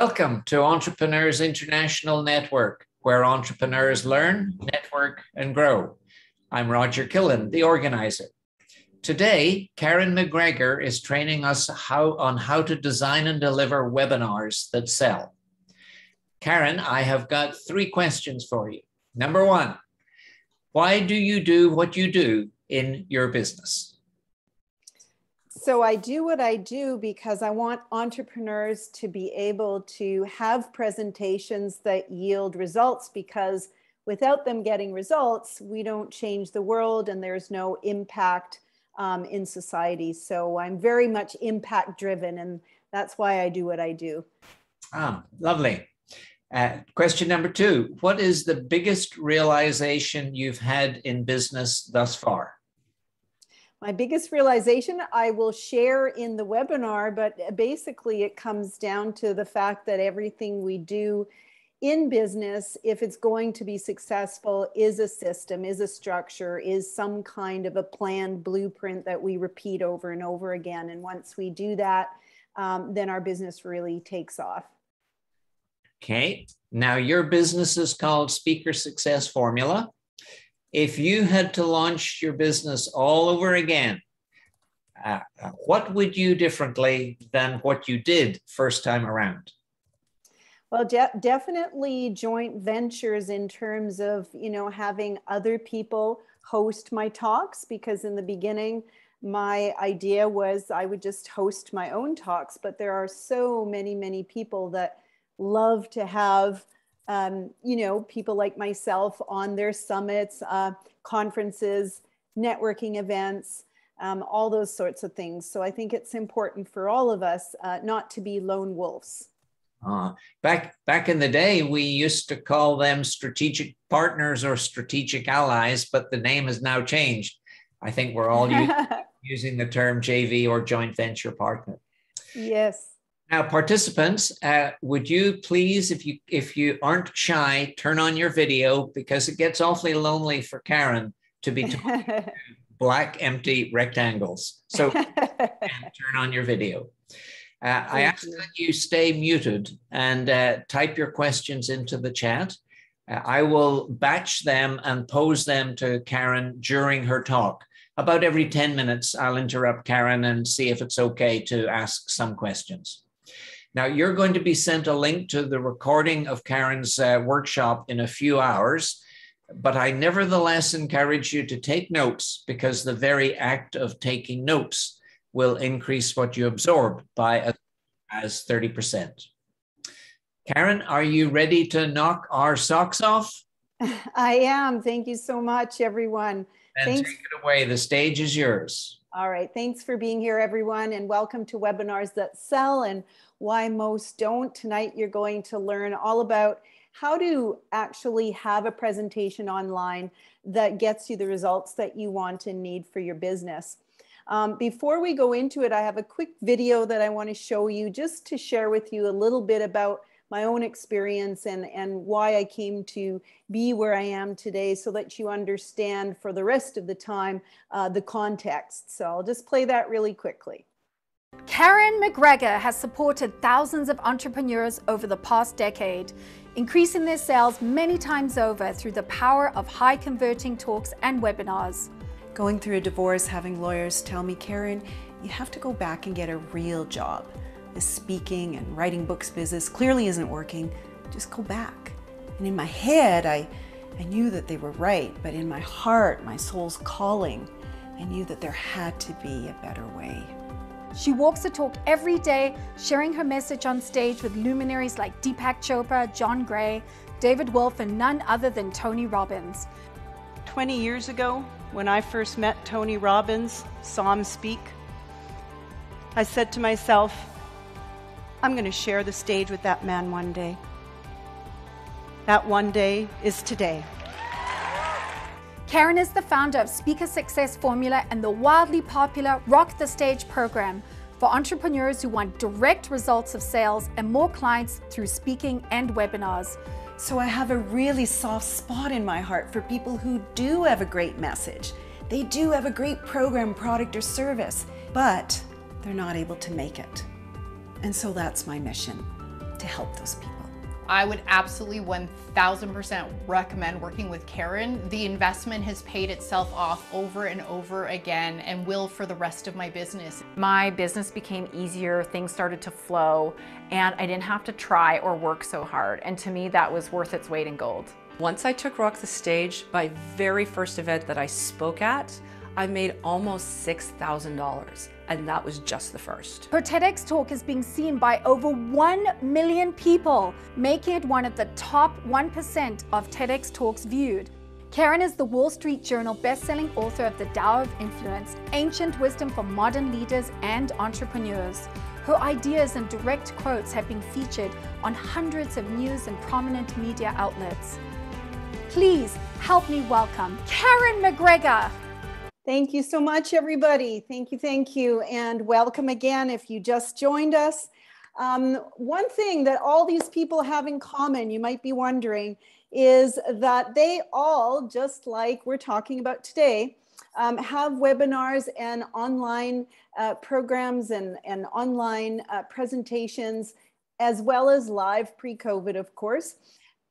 Welcome to Entrepreneurs International Network, where entrepreneurs learn, network, and grow. I'm Roger Killen, the organizer. Today, Karen McGregor is training us how, on how to design and deliver webinars that sell. Karen, I have got three questions for you. Number one, why do you do what you do in your business? So I do what I do because I want entrepreneurs to be able to have presentations that yield results because without them getting results, we don't change the world and there's no impact um, in society. So I'm very much impact driven and that's why I do what I do. Ah, lovely. Uh, question number two What is the biggest realization you've had in business thus far? My biggest realization I will share in the webinar, but basically it comes down to the fact that everything we do in business, if it's going to be successful, is a system, is a structure, is some kind of a planned blueprint that we repeat over and over again. And once we do that, um, then our business really takes off. Okay. Now, your business is called Speaker Success Formula if you had to launch your business all over again, uh, what would you differently than what you did first time around? Well, de- definitely joint ventures in terms of you know having other people host my talks because in the beginning my idea was I would just host my own talks, but there are so many many people that love to have um, you know, people like myself on their summits, uh, conferences, networking events, um, all those sorts of things. So I think it's important for all of us uh, not to be lone wolves. Uh, back back in the day, we used to call them strategic partners or strategic allies, but the name has now changed. I think we're all using the term JV or joint venture partner. Yes. Now, participants, uh, would you please, if you if you aren't shy, turn on your video because it gets awfully lonely for Karen to be to black empty rectangles. So turn on your video. Uh, I ask you. that you stay muted and uh, type your questions into the chat. Uh, I will batch them and pose them to Karen during her talk. About every 10 minutes, I'll interrupt Karen and see if it's okay to ask some questions. Now, you're going to be sent a link to the recording of Karen's uh, workshop in a few hours, but I nevertheless encourage you to take notes because the very act of taking notes will increase what you absorb by as 30%. Karen, are you ready to knock our socks off? I am. Thank you so much, everyone. And Thanks. take it away. The stage is yours. All right. Thanks for being here, everyone, and welcome to Webinars That Sell. And why most don't. Tonight, you're going to learn all about how to actually have a presentation online that gets you the results that you want and need for your business. Um, before we go into it, I have a quick video that I want to show you just to share with you a little bit about my own experience and, and why I came to be where I am today so that you understand for the rest of the time uh, the context. So I'll just play that really quickly. Karen McGregor has supported thousands of entrepreneurs over the past decade, increasing their sales many times over through the power of high converting talks and webinars. Going through a divorce, having lawyers tell me, Karen, you have to go back and get a real job. The speaking and writing books business clearly isn't working. Just go back. And in my head, I, I knew that they were right, but in my heart, my soul's calling, I knew that there had to be a better way. She walks the talk every day, sharing her message on stage with luminaries like Deepak Chopra, John Gray, David Wolfe, and none other than Tony Robbins. 20 years ago, when I first met Tony Robbins, saw him speak, I said to myself, I'm going to share the stage with that man one day. That one day is today. Karen is the founder of Speaker Success Formula and the wildly popular Rock the Stage program for entrepreneurs who want direct results of sales and more clients through speaking and webinars. So I have a really soft spot in my heart for people who do have a great message. They do have a great program, product, or service, but they're not able to make it. And so that's my mission to help those people. I would absolutely 1000% recommend working with Karen. The investment has paid itself off over and over again and will for the rest of my business. My business became easier, things started to flow, and I didn't have to try or work so hard. And to me, that was worth its weight in gold. Once I took Rock the Stage, my very first event that I spoke at, I made almost $6,000 and that was just the first. Her TEDx talk is being seen by over 1 million people, making it one of the top 1% of TEDx talks viewed. Karen is the Wall Street Journal best-selling author of The Tao of Influence, Ancient Wisdom for Modern Leaders and Entrepreneurs. Her ideas and direct quotes have been featured on hundreds of news and prominent media outlets. Please help me welcome Karen McGregor. Thank you so much, everybody. Thank you, thank you, and welcome again if you just joined us. Um, one thing that all these people have in common, you might be wondering, is that they all, just like we're talking about today, um, have webinars and online uh, programs and, and online uh, presentations, as well as live pre-COVID, of course.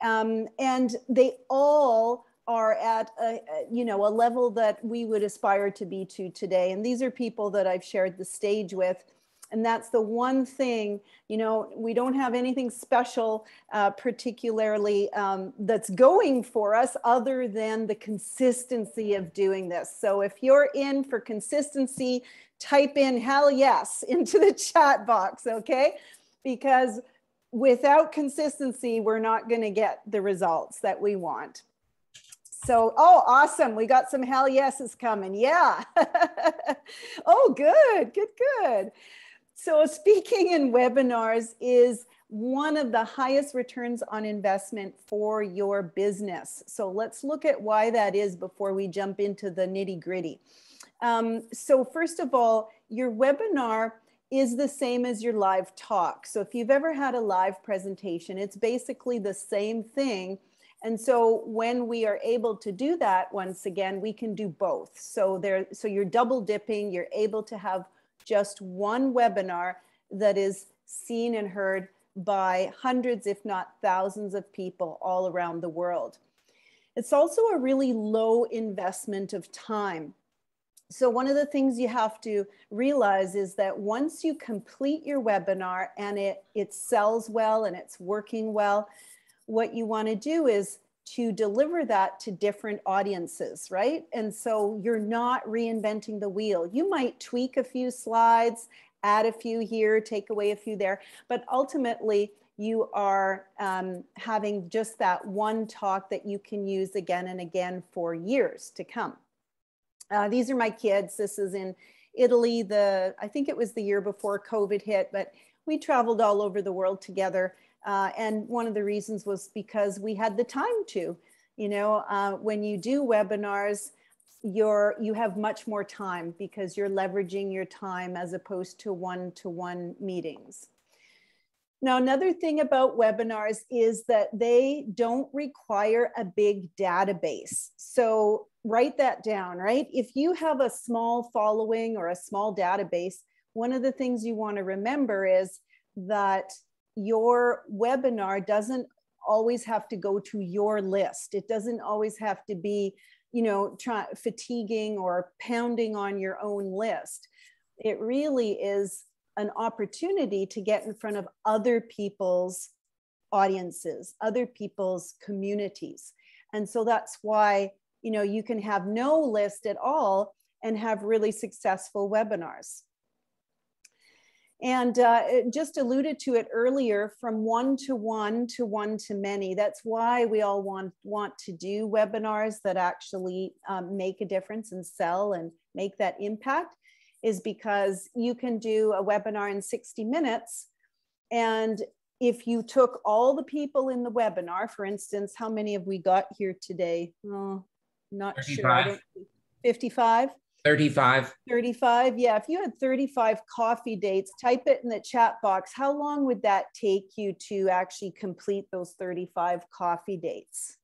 Um, and they all are at a, you know a level that we would aspire to be to today. And these are people that i've shared the stage with. And that's the one thing you know we don't have anything special uh, particularly um, that's going for us other than the consistency of doing this. So if you're in for consistency type in hell yes into the chat box okay? Because without consistency we're not going to get the results that we want so, oh, awesome. We got some hell yeses coming. Yeah. oh, good, good, good. So, speaking in webinars is one of the highest returns on investment for your business. So, let's look at why that is before we jump into the nitty gritty. Um, so, first of all, your webinar is the same as your live talk. So, if you've ever had a live presentation, it's basically the same thing and so when we are able to do that, once again, we can do both. So there, so you're double dipping, you're able to have just one webinar that is seen and heard by hundreds, if not thousands of people all around the world. It's also a really low investment of time. So one of the things you have to realize is that once you complete your webinar and it, it sells well and it's working well, what you want to do is to deliver that to different audiences, right? And so you're not reinventing the wheel. You might tweak a few slides, add a few here, take away a few there, but ultimately you are um, having just that one talk that you can use again and again for years to come. Uh, these are my kids. This is in Italy. The I think it was the year before COVID hit, but we traveled all over the world together uh, and one of the reasons was because we had the time to. You know, uh, when you do webinars, you're you have much more time because you're leveraging your time as opposed to one-to-one meetings. Now, another thing about webinars is that they don't require a big database. So write that down, right? If you have a small following or a small database, one of the things you want to remember is that your webinar doesn't always have to go to your list. It doesn't always have to be, you know, try, fatiguing or pounding on your own list. It really is an opportunity to get in front of other people's audiences, other people's communities. And so that's why, you know, you can have no list at all and have really successful webinars. And uh, just alluded to it earlier from one to one to one to many. That's why we all want, want to do webinars that actually um, make a difference and sell and make that impact is because you can do a webinar in 60 minutes. And if you took all the people in the webinar, for instance, how many have we got here today? Oh, not 35. sure. 55. 35. 35. Yeah. If you had 35 coffee dates, type it in the chat box. How long would that take you to actually complete those 35 coffee dates?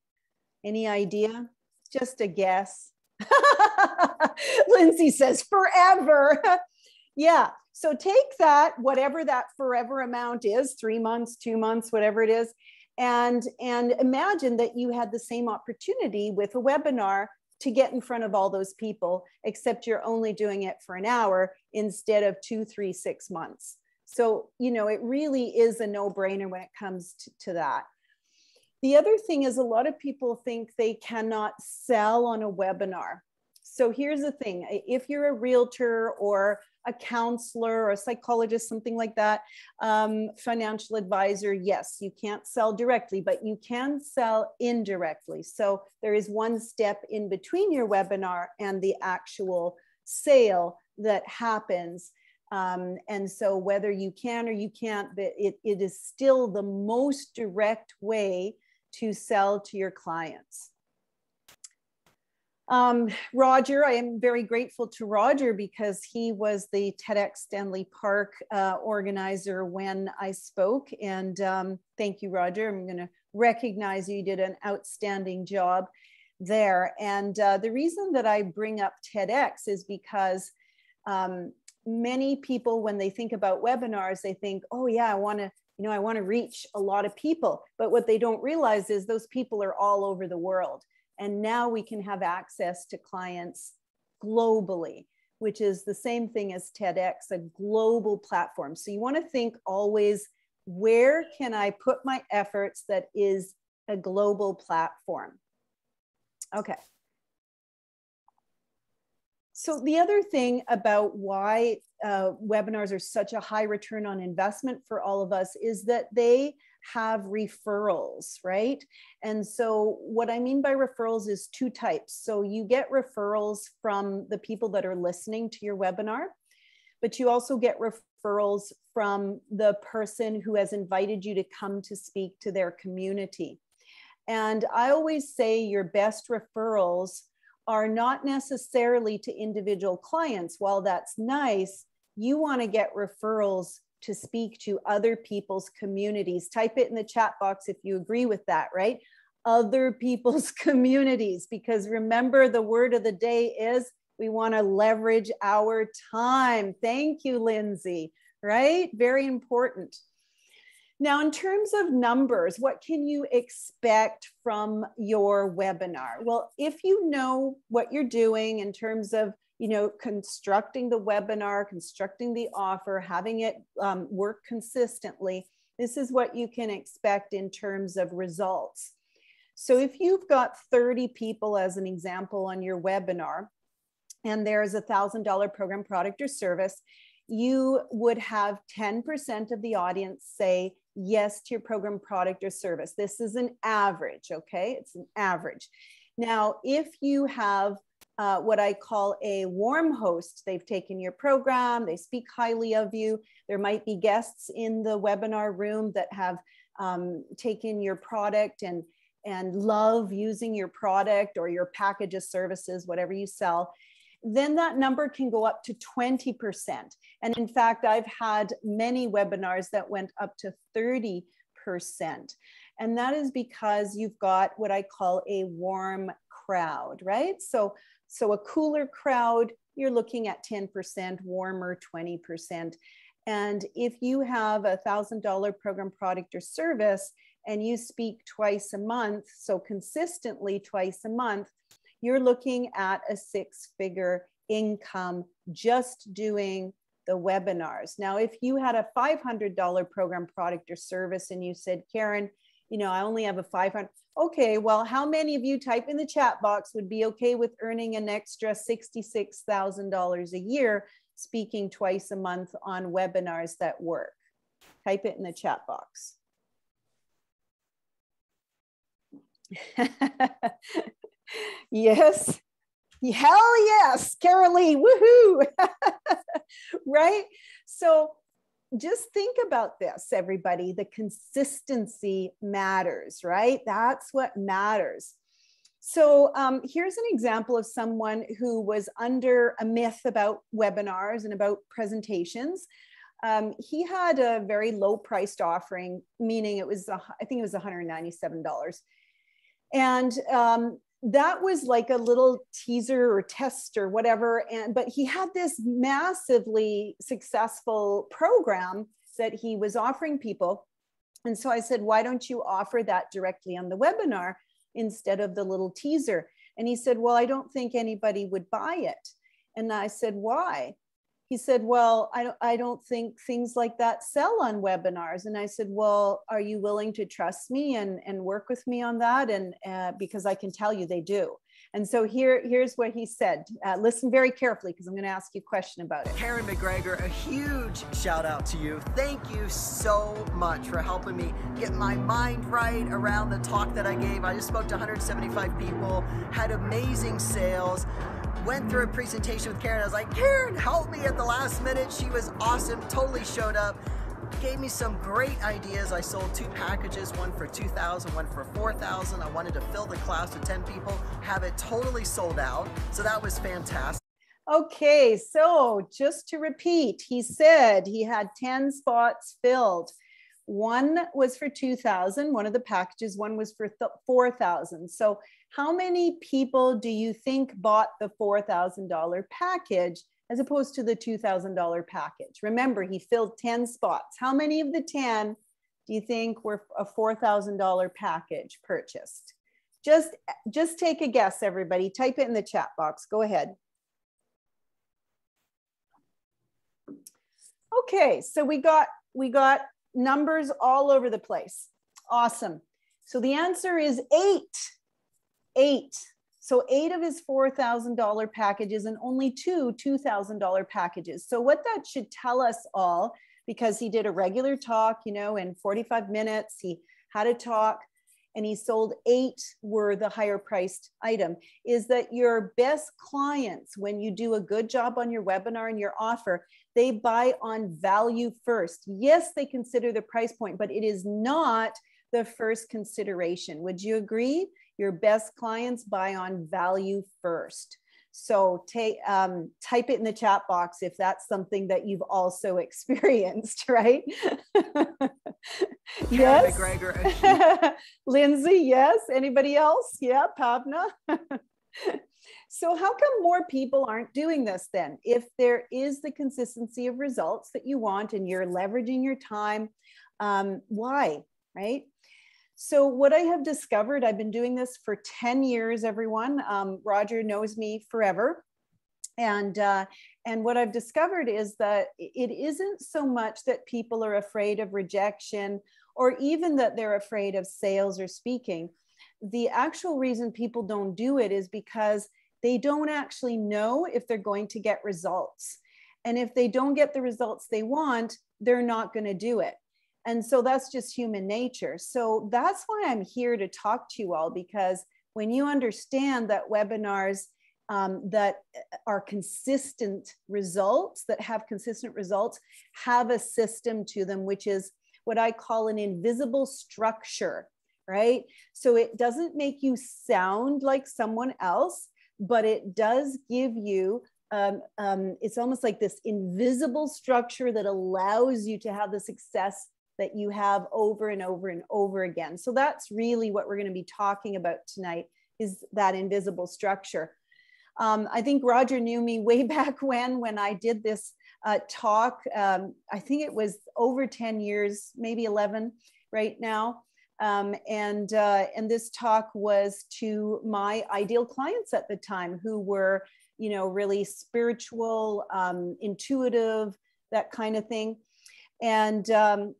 Any idea? Just a guess. Lindsay says forever. yeah. So take that, whatever that forever amount is, three months, two months, whatever it is, and, and imagine that you had the same opportunity with a webinar to get in front of all those people, except you're only doing it for an hour instead of two, three, six months. So, you know, it really is a no brainer when it comes to, to that. The other thing is a lot of people think they cannot sell on a webinar. So here's the thing if you're a realtor or a counselor or a psychologist, something like that, um, financial advisor, yes, you can't sell directly, but you can sell indirectly. So there is one step in between your webinar and the actual sale that happens. Um, and so whether you can or you can't, it, it is still the most direct way to sell to your clients. Um, Roger, I am very grateful to Roger because he was the TEDx Stanley Park uh, organizer when I spoke. And um, thank you, Roger. I'm going to recognize you. you did an outstanding job there. And uh, the reason that I bring up TEDx is because um, many people, when they think about webinars, they think, oh, yeah, I want to. You know, I want to reach a lot of people. But what they don't realize is those people are all over the world. And now we can have access to clients globally, which is the same thing as TEDx, a global platform. So you want to think always, where can I put my efforts that is a global platform? Okay. So the other thing about why uh, webinars are such a high return on investment for all of us is that they have referrals, right? And so, what I mean by referrals is two types. So, you get referrals from the people that are listening to your webinar, but you also get referrals from the person who has invited you to come to speak to their community. And I always say your best referrals are not necessarily to individual clients. While that's nice, you want to get referrals to speak to other people's communities. Type it in the chat box if you agree with that, right? Other people's communities, because remember the word of the day is we want to leverage our time. Thank you, Lindsay, right? Very important. Now, in terms of numbers, what can you expect from your webinar? Well, if you know what you're doing in terms of you know, constructing the webinar, constructing the offer, having it um, work consistently, this is what you can expect in terms of results. So if you've got 30 people as an example on your webinar, and there's a $1,000 program, product, or service, you would have 10% of the audience say yes to your program, product, or service. This is an average, okay? It's an average. Now, if you have uh, what I call a warm host. They've taken your program, they speak highly of you. There might be guests in the webinar room that have um, taken your product and, and love using your product or your package of services, whatever you sell. Then that number can go up to 20%. And in fact, I've had many webinars that went up to 30%. And that is because you've got what I call a warm crowd, right? So so a cooler crowd, you're looking at 10%, warmer 20%. And if you have a $1,000 program product or service and you speak twice a month, so consistently twice a month, you're looking at a six figure income just doing the webinars. Now, if you had a $500 program product or service and you said, Karen, you know, I only have a 500. Okay, well, how many of you type in the chat box would be okay with earning an extra $66,000 a year speaking twice a month on webinars that work? Type it in the chat box. yes. Hell yes, Caroline, woohoo. right? So just think about this, everybody. The consistency matters, right? That's what matters. So um, here's an example of someone who was under a myth about webinars and about presentations. Um, he had a very low priced offering, meaning it was, I think it was $197. And um, that was like a little teaser or test or whatever and but he had this massively successful program that he was offering people. And so i said why don't you offer that directly on the webinar instead of the little teaser? And he said well i don't think anybody would buy it. And i said why he said, Well, I don't, I don't think things like that sell on webinars. And I said, Well, are you willing to trust me and, and work with me on that? And uh, because I can tell you they do. And so here, here's what he said. Uh, listen very carefully because I'm going to ask you a question about it. Karen McGregor, a huge shout out to you. Thank you so much for helping me get my mind right around the talk that I gave. I just spoke to 175 people, had amazing sales went through a presentation with Karen. I was like, Karen, help me at the last minute. She was awesome, totally showed up, gave me some great ideas. I sold two packages, one for 2,000, one for 4,000. I wanted to fill the class with 10 people, have it totally sold out. So that was fantastic. Okay, so just to repeat, he said he had 10 spots filled. One was for 2000, one of the packages, one was for 4000. So how many people do you think bought the $4,000 package as opposed to the $2,000 package? Remember, he filled 10 spots. How many of the 10 do you think were a $4,000 package purchased? Just, just take a guess, everybody. Type it in the chat box. Go ahead. Okay, so we got we got numbers all over the place. Awesome. So the answer is eight eight. So eight of his $4,000 packages and only two $2,000 packages. So what that should tell us all, because he did a regular talk, you know, in 45 minutes, he had a talk and he sold eight were the higher priced item is that your best clients when you do a good job on your webinar and your offer they buy on value first yes they consider the price point but it is not the first consideration would you agree your best clients buy on value first. So take um, type it in the chat box if that's something that you've also experienced, right? yes. McGregor. Lindsay, yes. Anybody else? Yeah, Pavna. so how come more people aren't doing this then? If there is the consistency of results that you want and you're leveraging your time, um, why? Right? So, what I have discovered, I've been doing this for 10 years, everyone. Um, Roger knows me forever. And, uh, and what I've discovered is that it isn't so much that people are afraid of rejection or even that they're afraid of sales or speaking. The actual reason people don't do it is because they don't actually know if they're going to get results. And if they don't get the results they want, they're not going to do it. And so that's just human nature. So that's why I'm here to talk to you all because when you understand that webinars um, that are consistent results, that have consistent results, have a system to them, which is what I call an invisible structure, right? So it doesn't make you sound like someone else, but it does give you um, um, it's almost like this invisible structure that allows you to have the success that you have over and over and over again. So that's really what we're going to be talking about tonight is that invisible structure. Um, I think Roger knew me way back when, when I did this uh, talk. Um, I think it was over 10 years, maybe 11 right now. Um, and, uh, and this talk was to my ideal clients at the time who were, you know, really spiritual, um, intuitive, that kind of thing. And um,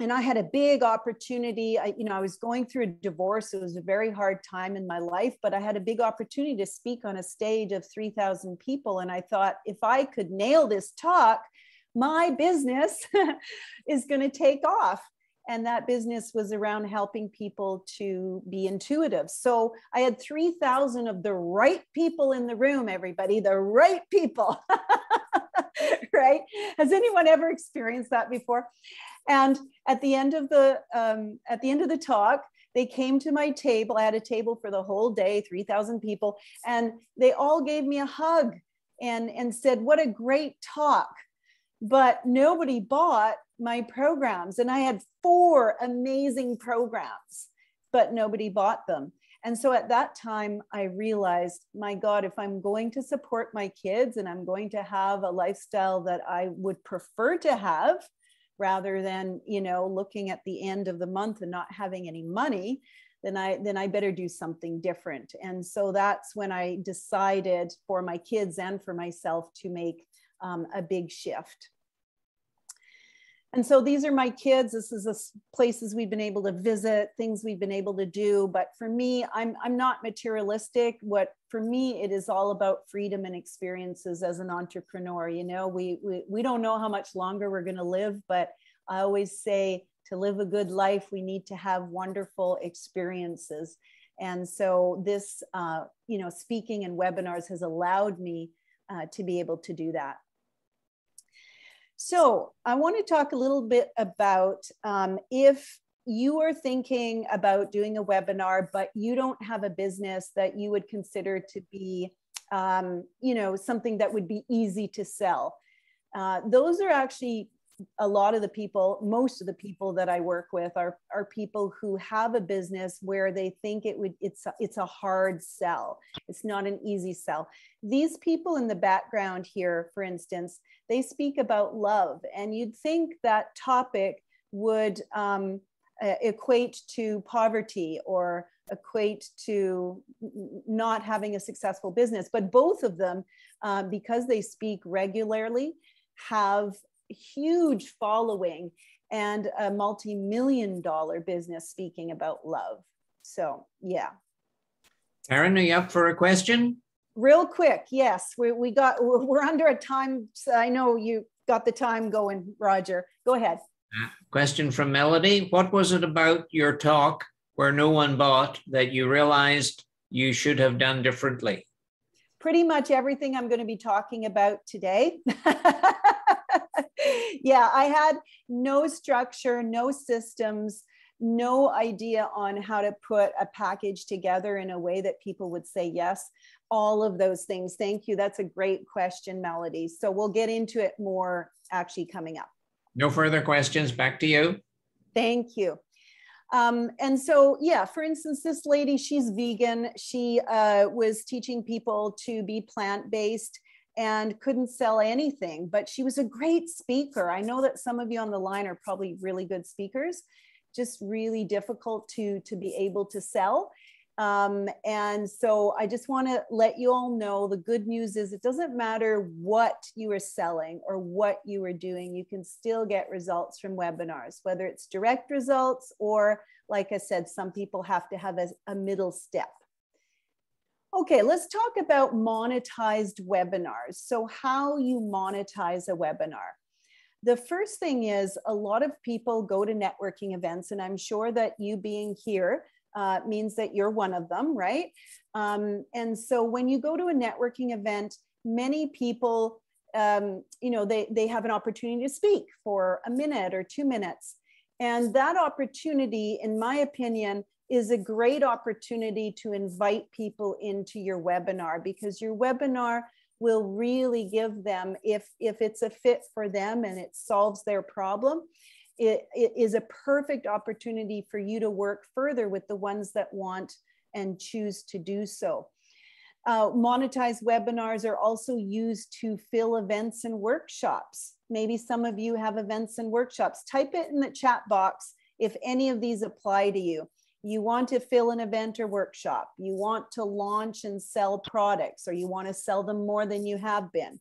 and I had a big opportunity. I, you know, I was going through a divorce. It was a very hard time in my life, but I had a big opportunity to speak on a stage of 3,000 people. And I thought, if I could nail this talk, my business is going to take off. And that business was around helping people to be intuitive. So I had 3,000 of the right people in the room, everybody, the right people. right? Has anyone ever experienced that before? And at the end of the um, at the end of the talk, they came to my table. I had a table for the whole day, 3,000 people, and they all gave me a hug and, and said, What a great talk. But nobody bought my programs. And I had four amazing programs, but nobody bought them. And so at that time, I realized, my God, if I'm going to support my kids and I'm going to have a lifestyle that I would prefer to have, rather than you know looking at the end of the month and not having any money then i then i better do something different. And so that's when i decided for my kids and for myself to make um, a big shift and so these are my kids. This is the places we've been able to visit things we've been able to do. But for me i'm i'm not materialistic. What for me it is all about freedom and experiences as an entrepreneur you know? We we, we don't know how much longer we're going to live but i always say to live a good life we need to have wonderful experiences. And so this uh, you know speaking and webinars has allowed me uh, to be able to do that so I want to talk a little bit about um, if you are thinking about doing a webinar, but you don't have a business that you would consider to be, um, you know, something that would be easy to sell. Uh, those are actually a lot of the people, most of the people that I work with are, are people who have a business where they think it would, it's, a, it's a hard sell. It's not an easy sell. These people in the background here, for instance, they speak about love and you'd think that topic would um, uh, equate to poverty or equate to not having a successful business. But both of them, um, because they speak regularly, have huge following and a multi-million dollar business speaking about love. So yeah. Karen, are you up for a question? Real quick, yes. We, we got we're under a time. So I know you got the time going, Roger. Go ahead. Uh, question from Melody. What was it about your talk where no one bought that you realized you should have done differently? Pretty much everything I'm going to be talking about today. yeah, I had no structure, no systems, no idea on how to put a package together in a way that people would say yes. All of those things. Thank you. That's a great question, Melody. So we'll get into it more actually coming up. No further questions. Back to you. Thank you. Um, and so, yeah, for instance, this lady, she's vegan. She uh, was teaching people to be plant based and couldn't sell anything, but she was a great speaker. I know that some of you on the line are probably really good speakers, just really difficult to, to be able to sell. Um, and so I just want to let you all know the good news is it doesn't matter what you are selling or what you are doing, you can still get results from webinars, whether it's direct results or, like I said, some people have to have a, a middle step. Okay, let's talk about monetized webinars. So, how you monetize a webinar. The first thing is a lot of people go to networking events, and I'm sure that you being here uh, means that you're one of them, right? Um, and so, when you go to a networking event, many people, um, you know, they, they have an opportunity to speak for a minute or two minutes. And that opportunity, in my opinion, is a great opportunity to invite people into your webinar because your webinar will really give them if if it's a fit for them and it solves their problem it, it is a perfect opportunity for you to work further with the ones that want and choose to do so. Uh, monetized webinars are also used to fill events and workshops. Maybe some of you have events and workshops. Type it in the chat box if any of these apply to you you want to fill an event or workshop, you want to launch and sell products, or you want to sell them more than you have been.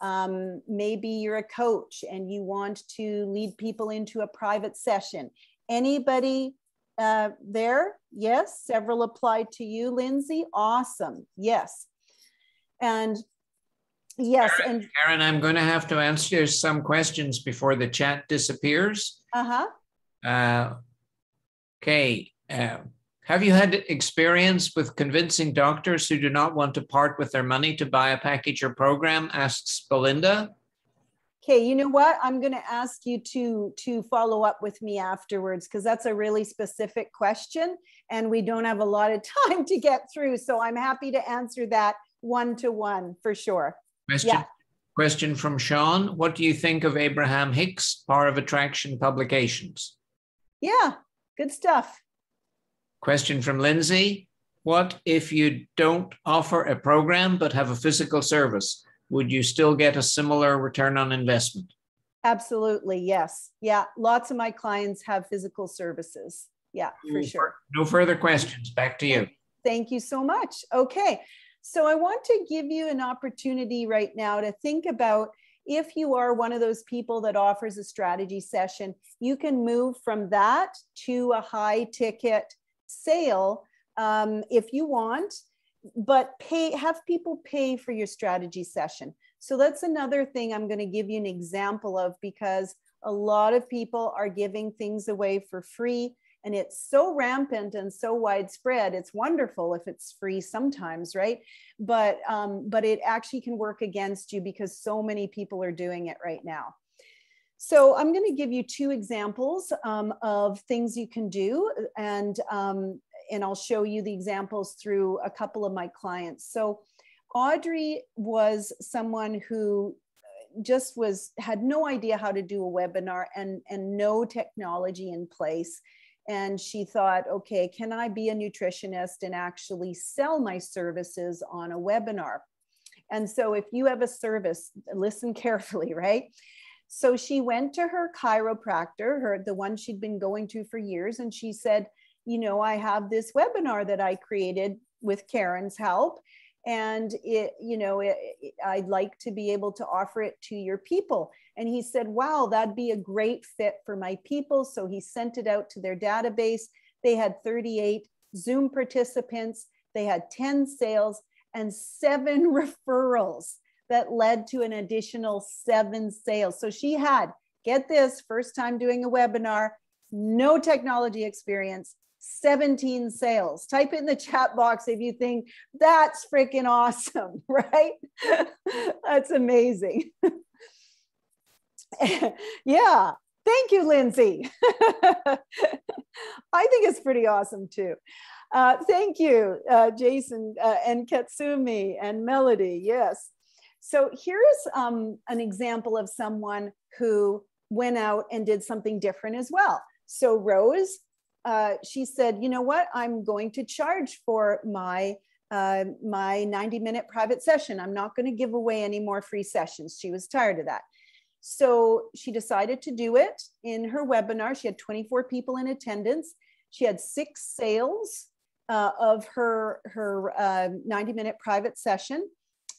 Um, maybe you're a coach and you want to lead people into a private session. Anybody uh, there? Yes, several applied to you, Lindsay. Awesome. Yes. And yes, Karen, and Karen, I'm going to have to answer some questions before the chat disappears. uh-huh. Uh, okay. Uh, have you had experience with convincing doctors who do not want to part with their money to buy a package or program? asks Belinda. Okay, you know what? I'm going to ask you to to follow up with me afterwards because that's a really specific question and we don't have a lot of time to get through. So I'm happy to answer that one to one for sure. Question, yeah. question from Sean. What do you think of Abraham Hicks, Power of Attraction Publications? Yeah, good stuff. Question from Lindsay. what if you don't offer a program but have a physical service? Would you still get a similar return on investment? Absolutely, yes. Yeah, lots of my clients have physical services. Yeah, for no, sure. No further questions. Back to you. Thank you so much. Okay, so I want to give you an opportunity right now to think about if you are one of those people that offers a strategy session, you can move from that to a high ticket sale um, if you want, but pay have people pay for your strategy session. So that's another thing I'm going to give you an example of because a lot of people are giving things away for free and it's so rampant and so widespread. It's wonderful if it's free sometimes right? But um, but it actually can work against you because so many people are doing it right now so i'm going to give you two examples um, of things you can do and um, and i'll show you the examples through a couple of my clients so audrey was someone who just was had no idea how to do a webinar and and no technology in place and she thought, okay, can I be a nutritionist and actually sell my services on a webinar? And so, if you have a service, listen carefully, right? So she went to her chiropractor, her the one she'd been going to for years, and she said, you know, I have this webinar that I created with Karen's help, and it you know it, it, i'd like to be able to offer it to your people. And he said wow that'd be a great fit for my people. So he sent it out to their database. They had 38 zoom participants. They had 10 sales and seven referrals that led to an additional seven sales so she had get this first time doing a webinar no technology experience 17 sales. Type in the chat box if you think that's freaking awesome, right? that's amazing. yeah. Thank you, Lindsay. I think it's pretty awesome too. Uh, thank you, uh, Jason uh, and Katsumi and Melody. Yes. So here's um, an example of someone who went out and did something different as well. So Rose uh, she said, you know what, I'm going to charge for my uh, my 90 minute private session. I'm not going to give away any more free sessions. She was tired of that. So she decided to do it in her webinar. She had 24 people in attendance. She had six sales uh, of her, her uh, 90 minute private session.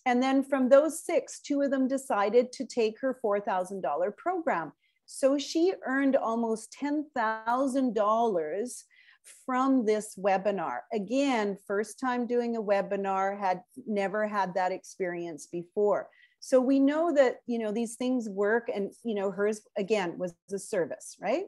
And then from those six, two of them decided to take her $4,000 program. So she earned almost $10,000 from this webinar. Again, first time doing a webinar, had never had that experience before. So we know that, you know, these things work and, you know, hers again was a service, right?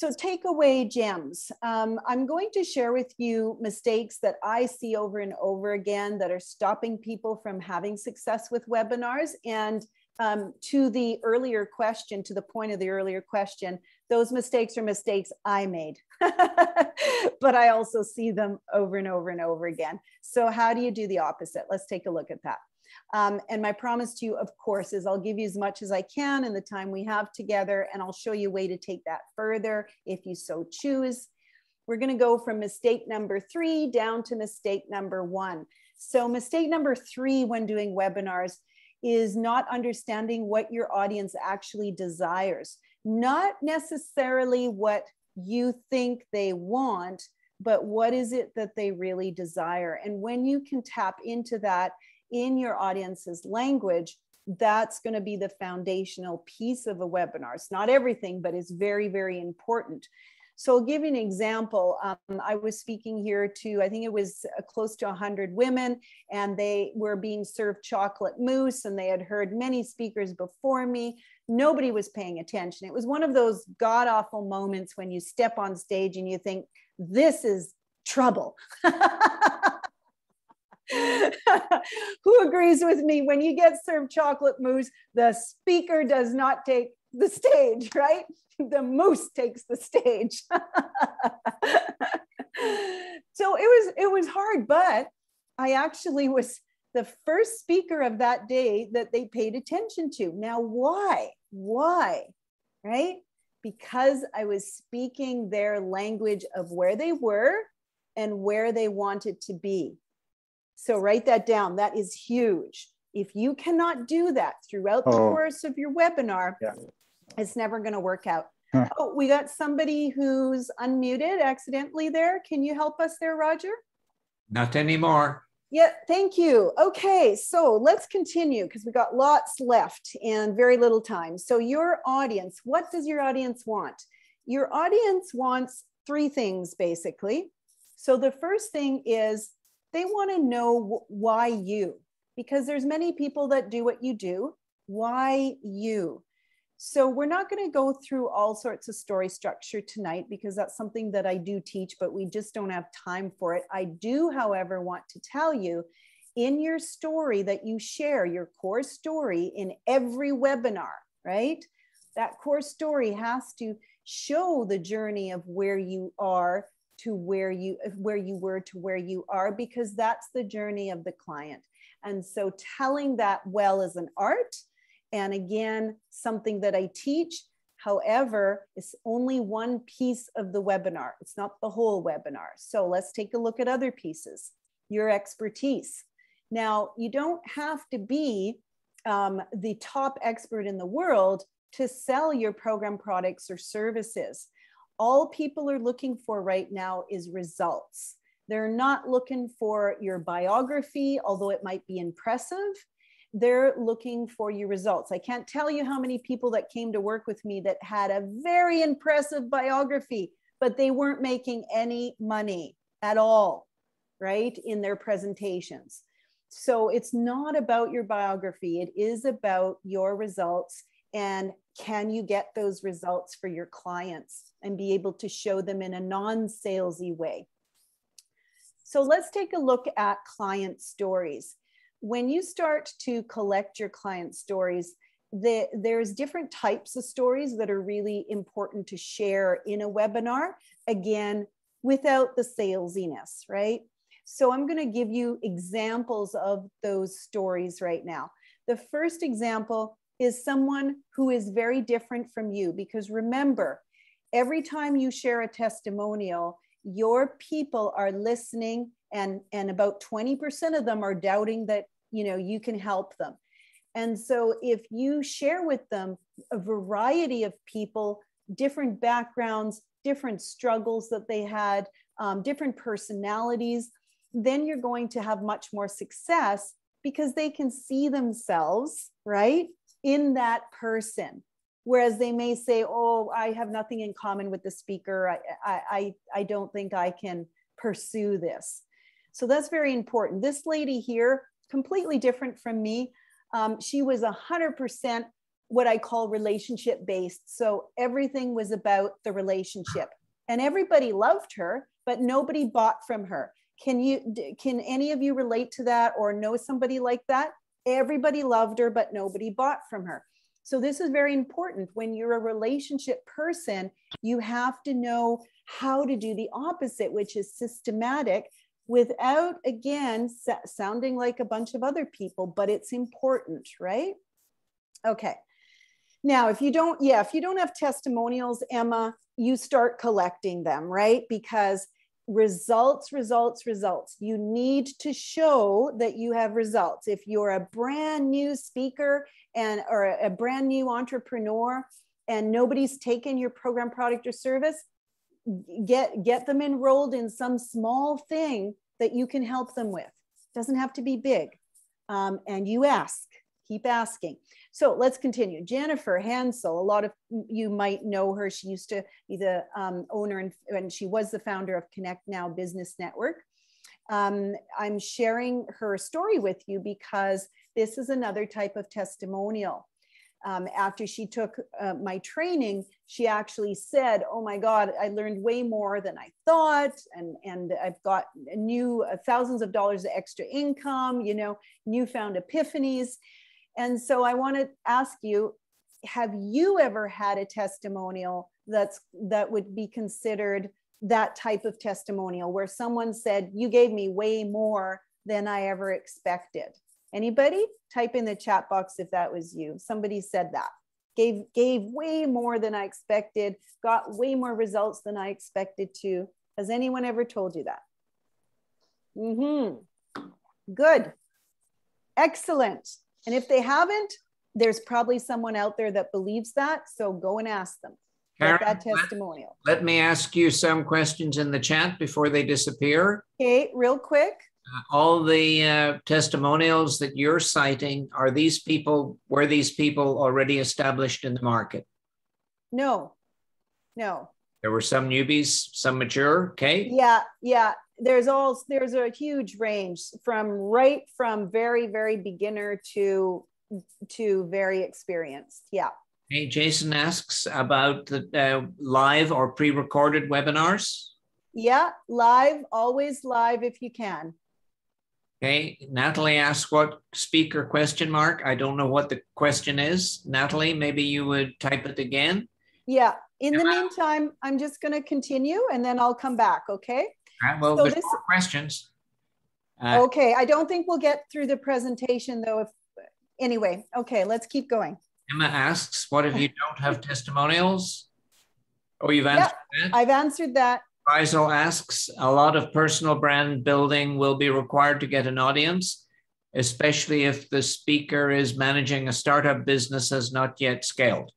So takeaway gems. Um, I'm going to share with you mistakes that I see over and over again that are stopping people from having success with webinars. And um, to the earlier question, to the point of the earlier question, those mistakes are mistakes I made, but I also see them over and over and over again. So, how do you do the opposite? Let's take a look at that. Um, and my promise to you, of course, is I'll give you as much as I can in the time we have together, and I'll show you a way to take that further if you so choose. We're going to go from mistake number three down to mistake number one. So, mistake number three when doing webinars is not understanding what your audience actually desires, not necessarily what you think they want, but what is it that they really desire. And when you can tap into that in your audience's language, that's going to be the foundational piece of a webinar. It's not everything, but it's very, very important. So I'll give you an example. Um, I was speaking here to, I think it was uh, close to 100 women, and they were being served chocolate mousse, and they had heard many speakers before me. Nobody was paying attention. It was one of those god awful moments when you step on stage and you think, this is trouble. Who agrees with me? When you get served chocolate mousse, the speaker does not take the stage, right? the mousse takes the stage. so it was it was hard, but I actually was the first speaker of that day that they paid attention to. Now, why? Why? Right? Because I was speaking their language of where they were and where they wanted to be. So write that down. That is huge. If you cannot do that throughout the Oh. course of your webinar, Yeah. it's never going to work out. Huh. Oh, we got somebody who's unmuted accidentally there. Can you help us there, Roger? Not anymore. Yeah, thank you. Okay, so let's continue because we got lots left and very little time. So, your audience, what does your audience want? Your audience wants three things basically. So, the first thing is they want to know wh- why you, because there's many people that do what you do. Why you? So we're not going to go through all sorts of story structure tonight because that's something that I do teach, but we just don't have time for it. I do, however, want to tell you in your story that you share, your core story in every webinar, right? That core story has to show the journey of where you are to where you where you were to where you are because that's the journey of the client. And so telling that well is an art and again, something that I teach. However, it's only one piece of the webinar. It's not the whole webinar. So let's take a look at other pieces. Your expertise. Now, you don't have to be um, the top expert in the world to sell your program products or services. All people are looking for right now is results. They're not looking for your biography, although it might be impressive they're looking for your results. I can't tell you how many people that came to work with me that had a very impressive biography, but they weren't making any money at all, right, in their presentations. So it's not about your biography, it is about your results. And can you get those results for your clients and be able to show them in a non salesy way? So let's take a look at client stories when you start to collect your client stories, the, there's different types of stories that are really important to share in a webinar, again, without the salesiness, right? So I'm going to give you examples of those stories right now. The first example is someone who is very different from you because remember, every time you share a testimonial, your people are listening and and about 20% of them are doubting that you know you can help them. And so if you share with them a variety of people different backgrounds different struggles that they had um, different personalities then you're going to have much more success because they can see themselves right in that person whereas they may say oh i have nothing in common with the speaker. I i i don't think i can pursue this. So that's very important. This lady here completely different from me. Um, she was 100% what i call relationship based so everything was about the relationship. And everybody loved her but nobody bought from her. Can you can any of you relate to that or know somebody like that? Everybody loved her but nobody bought from her so this is very important. When you're a relationship person you have to know how to do the opposite which is systematic without again sounding like a bunch of other people but it's important right? Okay. Now if you don't yeah if you don't have testimonials emma you start collecting them right? Because results results results. You need to show that you have results. If you're a brand new speaker and or a brand new entrepreneur and nobody's taken your program product or service get get them enrolled in some small thing that you can help them with. Doesn't have to be big. Um, and you ask keep asking. So let's continue. Jennifer hansel a lot of you might know her. She used to be the um, owner and, and she was the founder of connect now business network. Um, i'm sharing her story with you because this is another type of testimonial. Um, after she took uh, my training, she actually said, "Oh my God, I learned way more than I thought, and and I've got new uh, thousands of dollars of extra income, you know, newfound epiphanies." And so I want to ask you, have you ever had a testimonial that's that would be considered that type of testimonial where someone said, "You gave me way more than I ever expected"? Anybody? Type in the chat box if that was you. Somebody said that. Gave gave way more than I expected, got way more results than I expected to. Has anyone ever told you that? Mm-hmm. Good. Excellent. And if they haven't, there's probably someone out there that believes that. So go and ask them. Karen, that testimonial. Let, let, me ask you some questions in the chat before they disappear. Okay, real quick. Uh, all the uh, testimonials that you're citing are these people were these people already established in the market? No, no. There were some newbies, some mature. Okay. Yeah, yeah. There's all there's a huge range from right from very very beginner to to very experienced. Yeah. Hey, Jason asks about the uh, live or pre-recorded webinars. Yeah, live, always live if you can. Okay, Natalie asks what speaker question mark. I don't know what the question is. Natalie, maybe you would type it again. Yeah, in the meantime, I'm just going to continue and then I'll come back, okay? Right, well, so there's this, more questions. Uh, okay, I don't think we'll get through the presentation though. If Anyway, okay, let's keep going. Emma asks, what if you don't have testimonials? Oh, you've answered that? I've answered that. Faisal asks, a lot of personal brand building will be required to get an audience, especially if the speaker is managing a startup business has not yet scaled.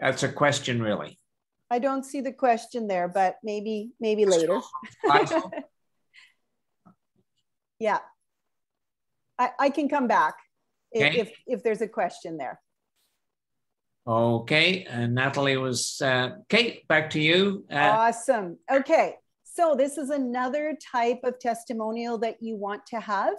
That's a question, really. I don't see the question there, but maybe maybe later. yeah, I, I can come back okay. if if there's a question there. Okay, and Natalie was uh, Kate. Back to you. Uh, awesome. Okay, so this is another type of testimonial that you want to have.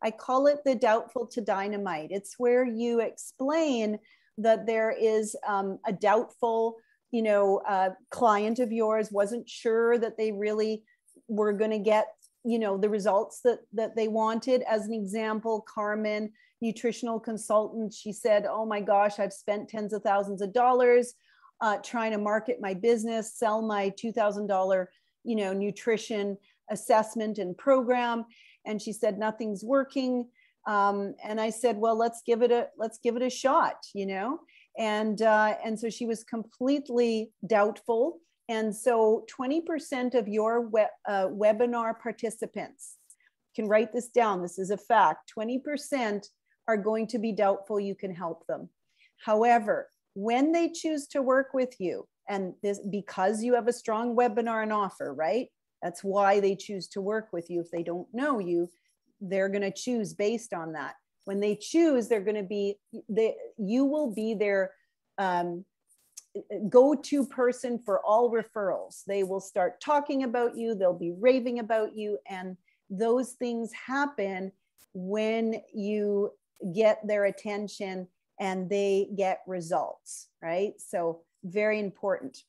I call it the doubtful to dynamite. It's where you explain that there is um, a doubtful, you know, uh, client of yours wasn't sure that they really were going to get, you know, the results that that they wanted. As an example, Carmen, nutritional consultant, she said, "Oh my gosh, I've spent tens of thousands of dollars uh, trying to market my business, sell my two thousand dollar, you know, nutrition assessment and program." And she said, "Nothing's working." um, and I said, well, let's give it a let's give it a shot, you know. And uh, and so she was completely doubtful. And so 20% of your we- uh, webinar participants can write this down. This is a fact. 20% are going to be doubtful you can help them. However, when they choose to work with you, and this because you have a strong webinar and offer, right? That's why they choose to work with you. If they don't know you, they're going to choose based on that when they choose they're going to be they you will be their um, go-to person for all referrals. They will start talking about you they'll be raving about you and those things happen when you get their attention and they get results right? So very important.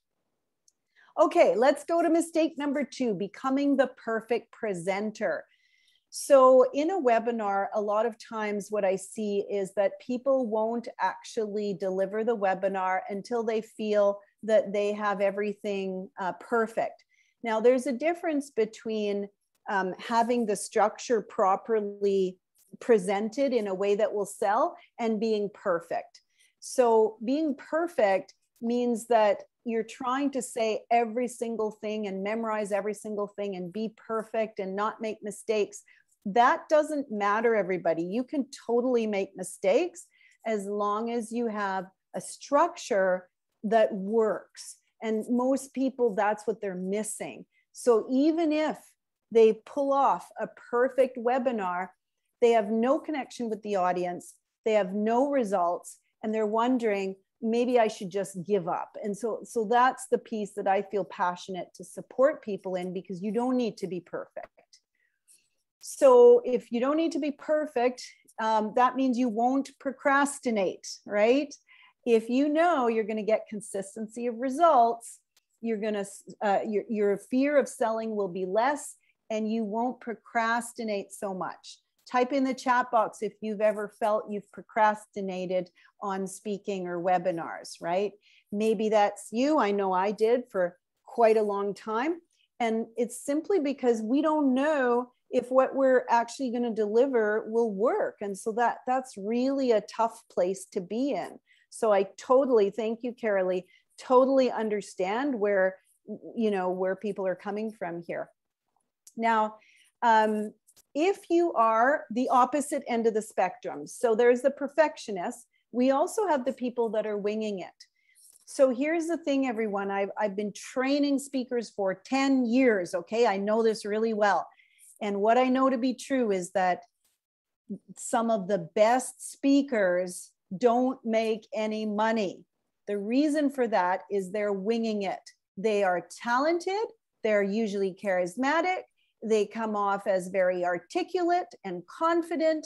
Okay let's go to mistake number two becoming the perfect presenter so, in a webinar, a lot of times what I see is that people won't actually deliver the webinar until they feel that they have everything uh, perfect. Now, there's a difference between um, having the structure properly presented in a way that will sell and being perfect. So, being perfect means that you're trying to say every single thing and memorize every single thing and be perfect and not make mistakes that doesn't matter, everybody. You can totally make mistakes as long as you have a structure that works. And most people, that's what they're missing. So even if they pull off a perfect webinar, they have no connection with the audience, they have no results, and they're wondering, maybe I should just give up. And so, so that's the piece that I feel passionate to support people in because you don't need to be perfect. So if you don't need to be perfect, um, that means you won't procrastinate, right? If you know you're going to get consistency of results, you're going to, uh, your, your fear of selling will be less and you won't procrastinate so much. Type in the chat box if you've ever felt you've procrastinated on speaking or webinars, right? Maybe that's you. I know I did for quite a long time. And it's simply because we don't know if what we're actually going to deliver will work and so that that's really a tough place to be in so i totally thank you carolee totally understand where you know where people are coming from here now um, if you are the opposite end of the spectrum, so there's the perfectionist, we also have the people that are winging it. So here's the thing, everyone. I've, I've been training speakers for 10 years. Okay. I know this really well. And what I know to be true is that some of the best speakers don't make any money. The reason for that is they're winging it. They are talented, they're usually charismatic, they come off as very articulate and confident,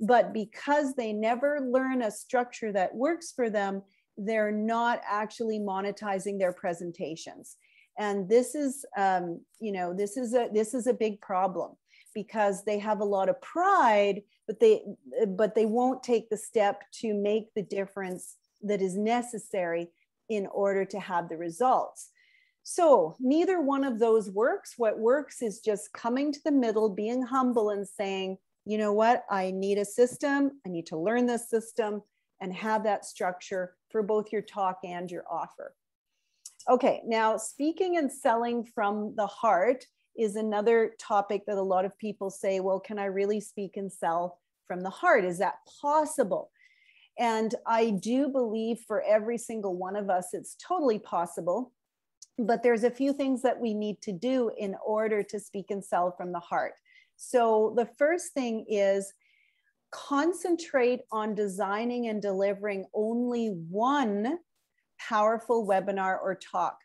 but because they never learn a structure that works for them, they're not actually monetizing their presentations. And this is, um, you know, this is a this is a big problem because they have a lot of pride, but they but they won't take the step to make the difference that is necessary in order to have the results. So neither one of those works. What works is just coming to the middle, being humble and saying, you know what, I need a system. I need to learn this system and have that structure for both your talk and your offer. Okay, now speaking and selling from the heart is another topic that a lot of people say, well, can I really speak and sell from the heart? Is that possible? And I do believe for every single one of us, it's totally possible. But there's a few things that we need to do in order to speak and sell from the heart. So the first thing is concentrate on designing and delivering only one powerful webinar or talk.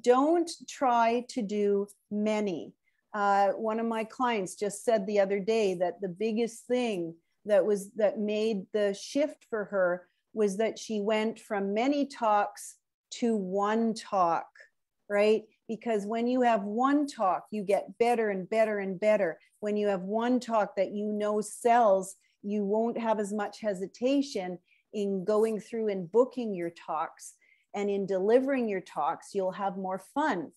Don't try to do many. Uh, one of my clients just said the other day that the biggest thing that was that made the shift for her was that she went from many talks to one talk right because when you have one talk you get better and better and better when you have one talk that you know sells you won't have as much hesitation in going through and booking your talks and in delivering your talks you'll have more fun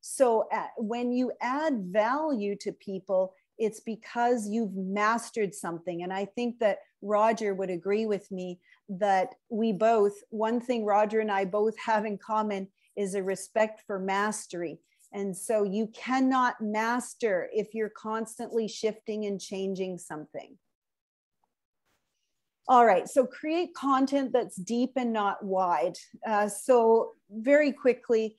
so uh, when you add value to people it's because you've mastered something. And I think that Roger would agree with me that we both, one thing Roger and I both have in common is a respect for mastery. And so you cannot master if you're constantly shifting and changing something. All right, so create content that's deep and not wide. Uh, so, very quickly,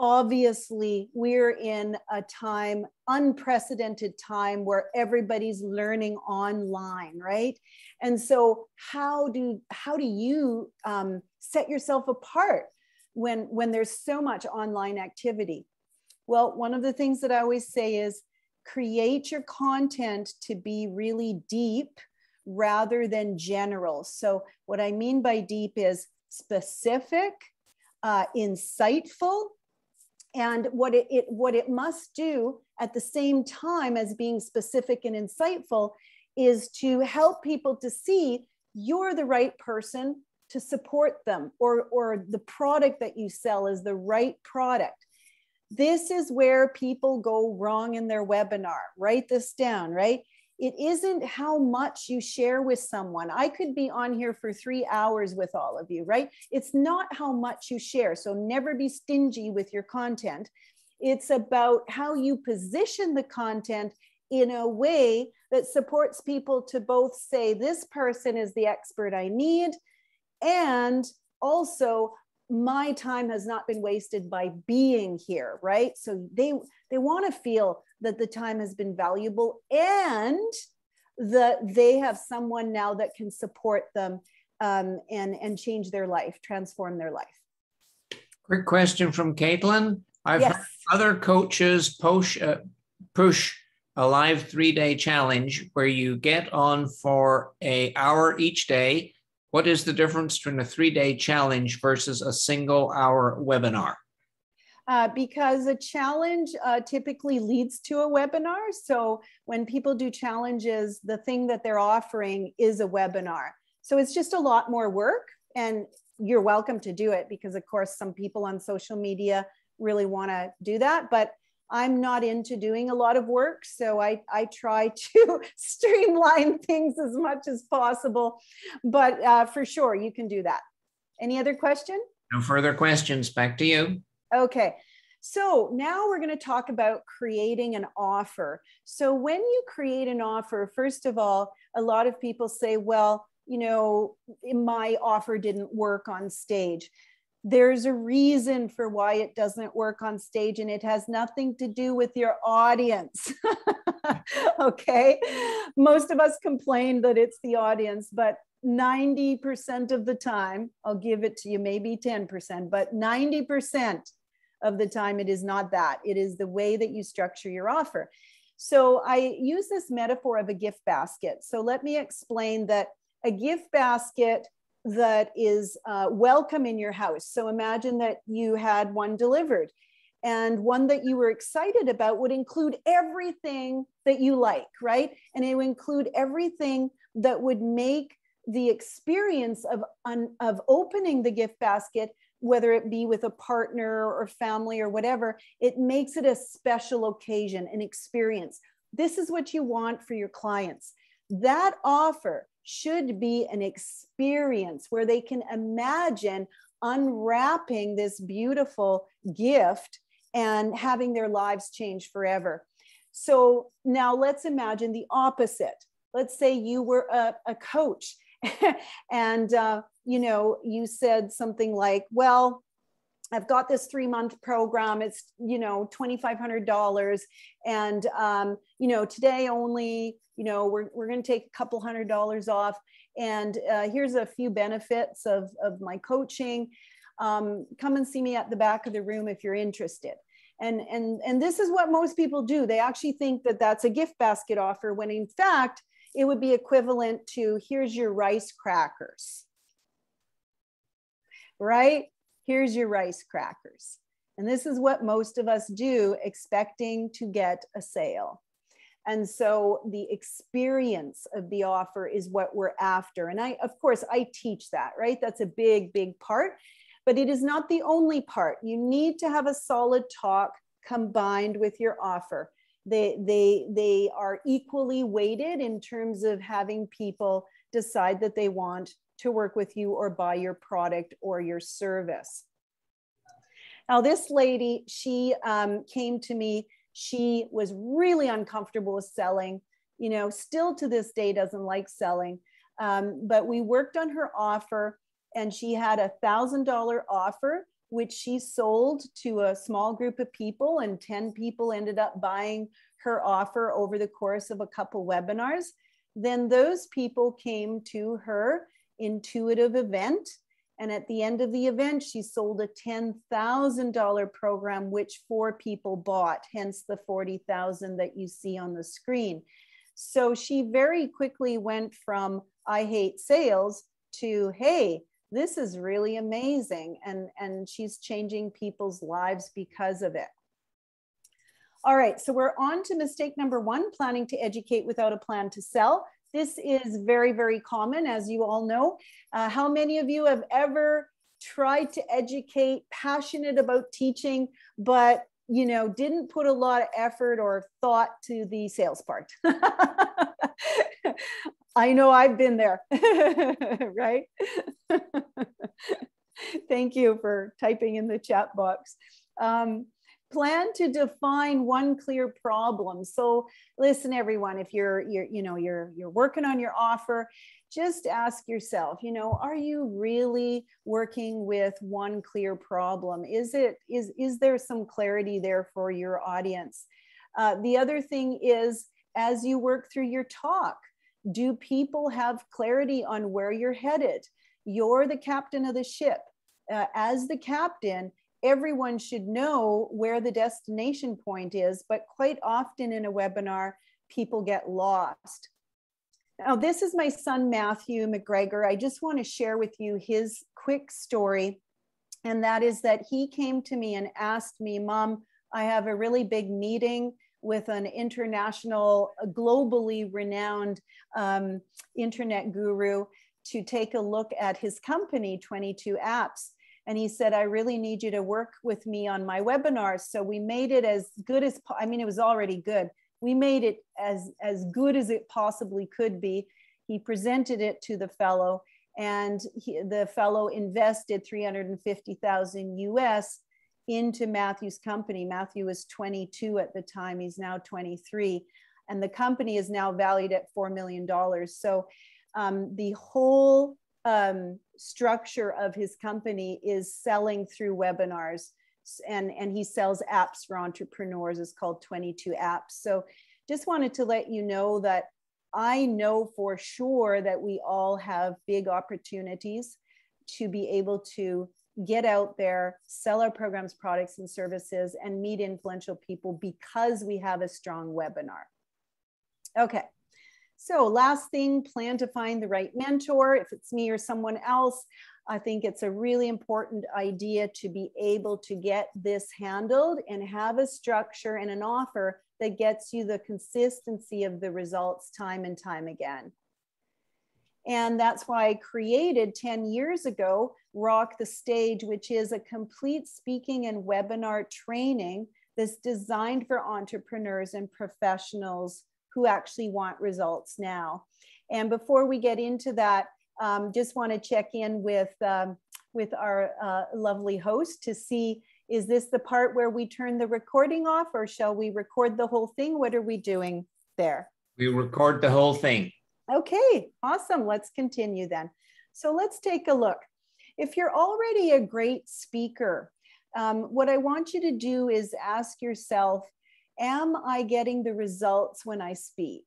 obviously we're in a time unprecedented time where everybody's learning online right and so how do how do you um, set yourself apart when when there's so much online activity well one of the things that i always say is create your content to be really deep rather than general. So what i mean by deep is specific uh, insightful and what it, it, what it must do at the same time as being specific and insightful is to help people to see you're the right person to support them or or the product that you sell is the right product. This is where people go wrong in their webinar. Write this down right it isn't how much you share with someone. I could be on here for three hours with all of you, right? It's not how much you share. So never be stingy with your content. It's about how you position the content in a way that supports people to both say, this person is the expert I need, and also my time has not been wasted by being here, right? So they they want to feel that the time has been valuable and that they have someone now that can support them um, and, and change their life, transform their life. Quick question from Caitlin. I've yes. heard other coaches push, uh, push a live three-day challenge where you get on for a hour each day. What is the difference between a three-day challenge versus a single hour webinar? uh, because a challenge uh, typically leads to a webinar. So when people do challenges, the thing that they're offering is a webinar. So it's just a lot more work and you're welcome to do it because of course some people on social media really want to do that, but I'm not into doing a lot of work. So I, I try to streamline things as much as possible, but uh, for sure you can do that. Any other question? No further questions. Back to you. Okay. So now we're going to talk about creating an offer. So when you create an offer, first of all, a lot of people say, well, you know, my offer didn't work on stage. There's a reason for why it doesn't work on stage, and it has nothing to do with your audience. okay. Most of us complain that it's the audience, but 90% of the time, I'll give it to you, maybe 10%, but 90% of the time, it is not that. It is the way that you structure your offer. So I use this metaphor of a gift basket. So let me explain that a gift basket that is uh, welcome in your house. So imagine that you had one delivered and one that you were excited about would include everything that you like, right? And it would include everything that would make the experience of, un, of opening the gift basket, whether it be with a partner or family or whatever, it makes it a special occasion, an experience. This is what you want for your clients. That offer should be an experience where they can imagine unwrapping this beautiful gift and having their lives change forever. So now let's imagine the opposite. Let's say you were a, a coach and, uh, you know, you said something like, well, I've got this three month program. It's, you know, $2,500. And, um, you know, today only, you know, we're, we're going to take a couple hundred dollars off. And uh, here's a few benefits of, of my coaching. Um, come and see me at the back of the room if you're interested. And, and, and this is what most people do. They actually think that that's a gift basket offer when in fact, it would be equivalent to here's your rice crackers, right? Here's your rice crackers. And this is what most of us do, expecting to get a sale. And so the experience of the offer is what we're after. And I, of course, I teach that, right? That's a big, big part, but it is not the only part. You need to have a solid talk combined with your offer they they they are equally weighted in terms of having people decide that they want to work with you or buy your product or your service. Now this lady she um, came to me. She was really uncomfortable with selling you know still to this day doesn't like selling. Um, but we worked on her offer and she had a thousand dollar offer which she sold to a small group of people, and 10 people ended up buying her offer over the course of a couple webinars. Then those people came to her intuitive event. And at the end of the event, she sold a $10,000 program, which four people bought, hence the 40,000 that you see on the screen. So she very quickly went from I hate sales to, hey, this is really amazing. And, and she's changing people's lives because of it. All right, so we're on to mistake number one, planning to educate without a plan to sell. This is very, very common, as you all know. Uh, how many of you have ever tried to educate, passionate about teaching, but you know, didn't put a lot of effort or thought to the sales part? I know I've been there, right? Thank you for typing in the chat box. Um, plan to define one clear problem. So listen, everyone, if you're, you're, you know, you're, you're working on your offer, just ask yourself, you know, are you really working with one clear problem? Is it, is, is there some clarity there for your audience? Uh, the other thing is, as you work through your talk, do people have clarity on where you're headed? You're the captain of the ship. Uh, as the captain, everyone should know where the destination point is, but quite often in a webinar, people get lost. Now, this is my son, Matthew McGregor. I just want to share with you his quick story. And that is that he came to me and asked me, Mom, I have a really big meeting with an international, globally renowned um, internet guru to take a look at his company, 22 Apps. And he said, I really need you to work with me on my webinars. So we made it as good as, I mean, it was already good. We made it as, as good as it possibly could be. He presented it to the fellow and he, the fellow invested 350,000 US into Matthew's company. Matthew was 22 at the time, he's now 23. And the company is now valued at $4 million. So um, the whole um, structure of his company is selling through webinars. And, and he sells apps for entrepreneurs. It's called 22 apps. So just wanted to let you know that I know for sure that we all have big opportunities to be able to get out there, sell our programs, products, and services, and meet influential people because we have a strong webinar. Okay. So, last thing, plan to find the right mentor. If it's me or someone else, I think it's a really important idea to be able to get this handled and have a structure and an offer that gets you the consistency of the results time and time again. And that's why I created 10 years ago Rock the Stage, which is a complete speaking and webinar training that's designed for entrepreneurs and professionals who actually want results now. And before we get into that, um, just want to check in with um, with our uh, lovely host to see is this the part where we turn the recording off or shall we record the whole thing? What are we doing there? We record the whole thing. Okay, awesome. Let's continue then. So let's take a look. If you're already a great speaker, um, what I want you to do is ask yourself, am I getting the results when I speak?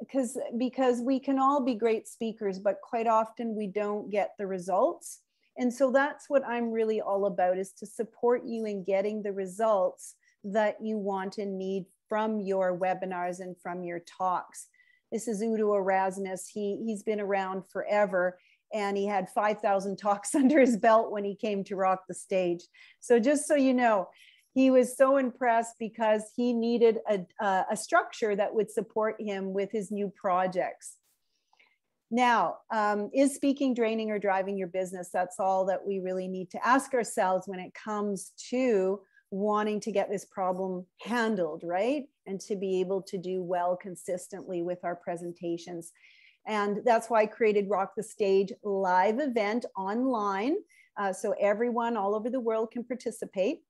Because, because we can all be great speakers, but quite often we don't get the results. And so that's what I'm really all about is to support you in getting the results that you want and need from your webinars and from your talks. This is Udo Erasmus. He, he's been around forever and he had 5,000 talks under his belt when he came to rock the stage. So just so you know, he was so impressed because he needed a, a structure that would support him with his new projects. Now, um, is speaking draining or driving your business? That's all that we really need to ask ourselves when it comes to wanting to get this problem handled, right? And to be able to do well consistently with our presentations. And that's why I created Rock the Stage live event online. Uh, so everyone all over the world can participate.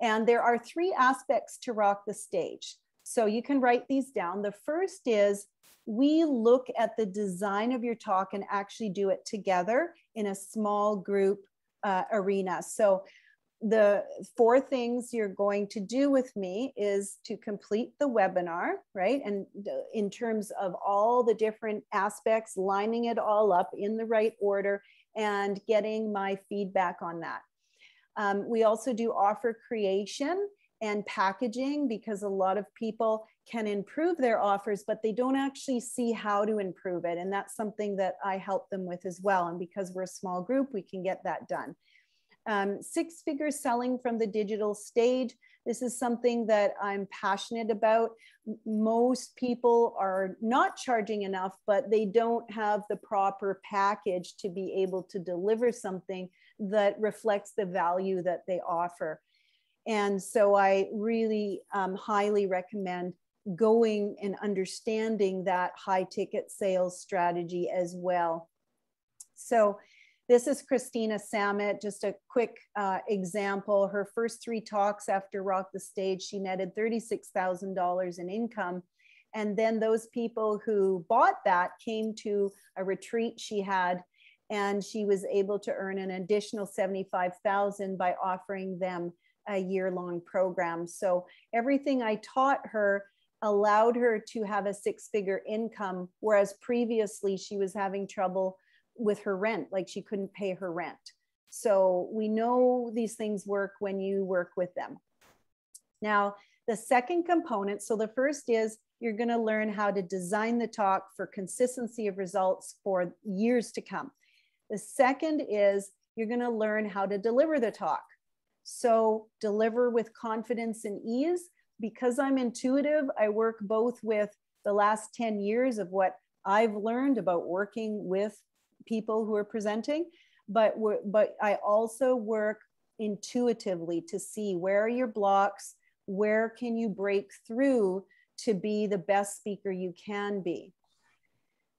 And there are three aspects to Rock the Stage. So you can write these down. The first is we look at the design of your talk and actually do it together in a small group uh, arena. So the four things you're going to do with me is to complete the webinar, right? And in terms of all the different aspects, lining it all up in the right order and getting my feedback on that. Um, we also do offer creation and packaging because a lot of people can improve their offers, but they don't actually see how to improve it. And that's something that I help them with as well. And because we're a small group, we can get that done. Um, six figure selling from the digital stage. This is something that I'm passionate about. Most people are not charging enough, but they don't have the proper package to be able to deliver something that reflects the value that they offer. And so I really um, highly recommend going and understanding that high ticket sales strategy as well. So this is Christina Samet, just a quick uh, example. Her first three talks after Rock the Stage, she netted $36,000 in income. And then those people who bought that came to a retreat she had and she was able to earn an additional 75,000 by offering them a year long program. So everything I taught her allowed her to have a six figure income, whereas previously she was having trouble with her rent, like she couldn't pay her rent. So we know these things work when you work with them. Now, the second component so the first is you're going to learn how to design the talk for consistency of results for years to come. The second is you're going to learn how to deliver the talk. So, deliver with confidence and ease. Because I'm intuitive, I work both with the last 10 years of what I've learned about working with people who are presenting, but but I also work intuitively to see where are your blocks, where can you break through to be the best speaker you can be.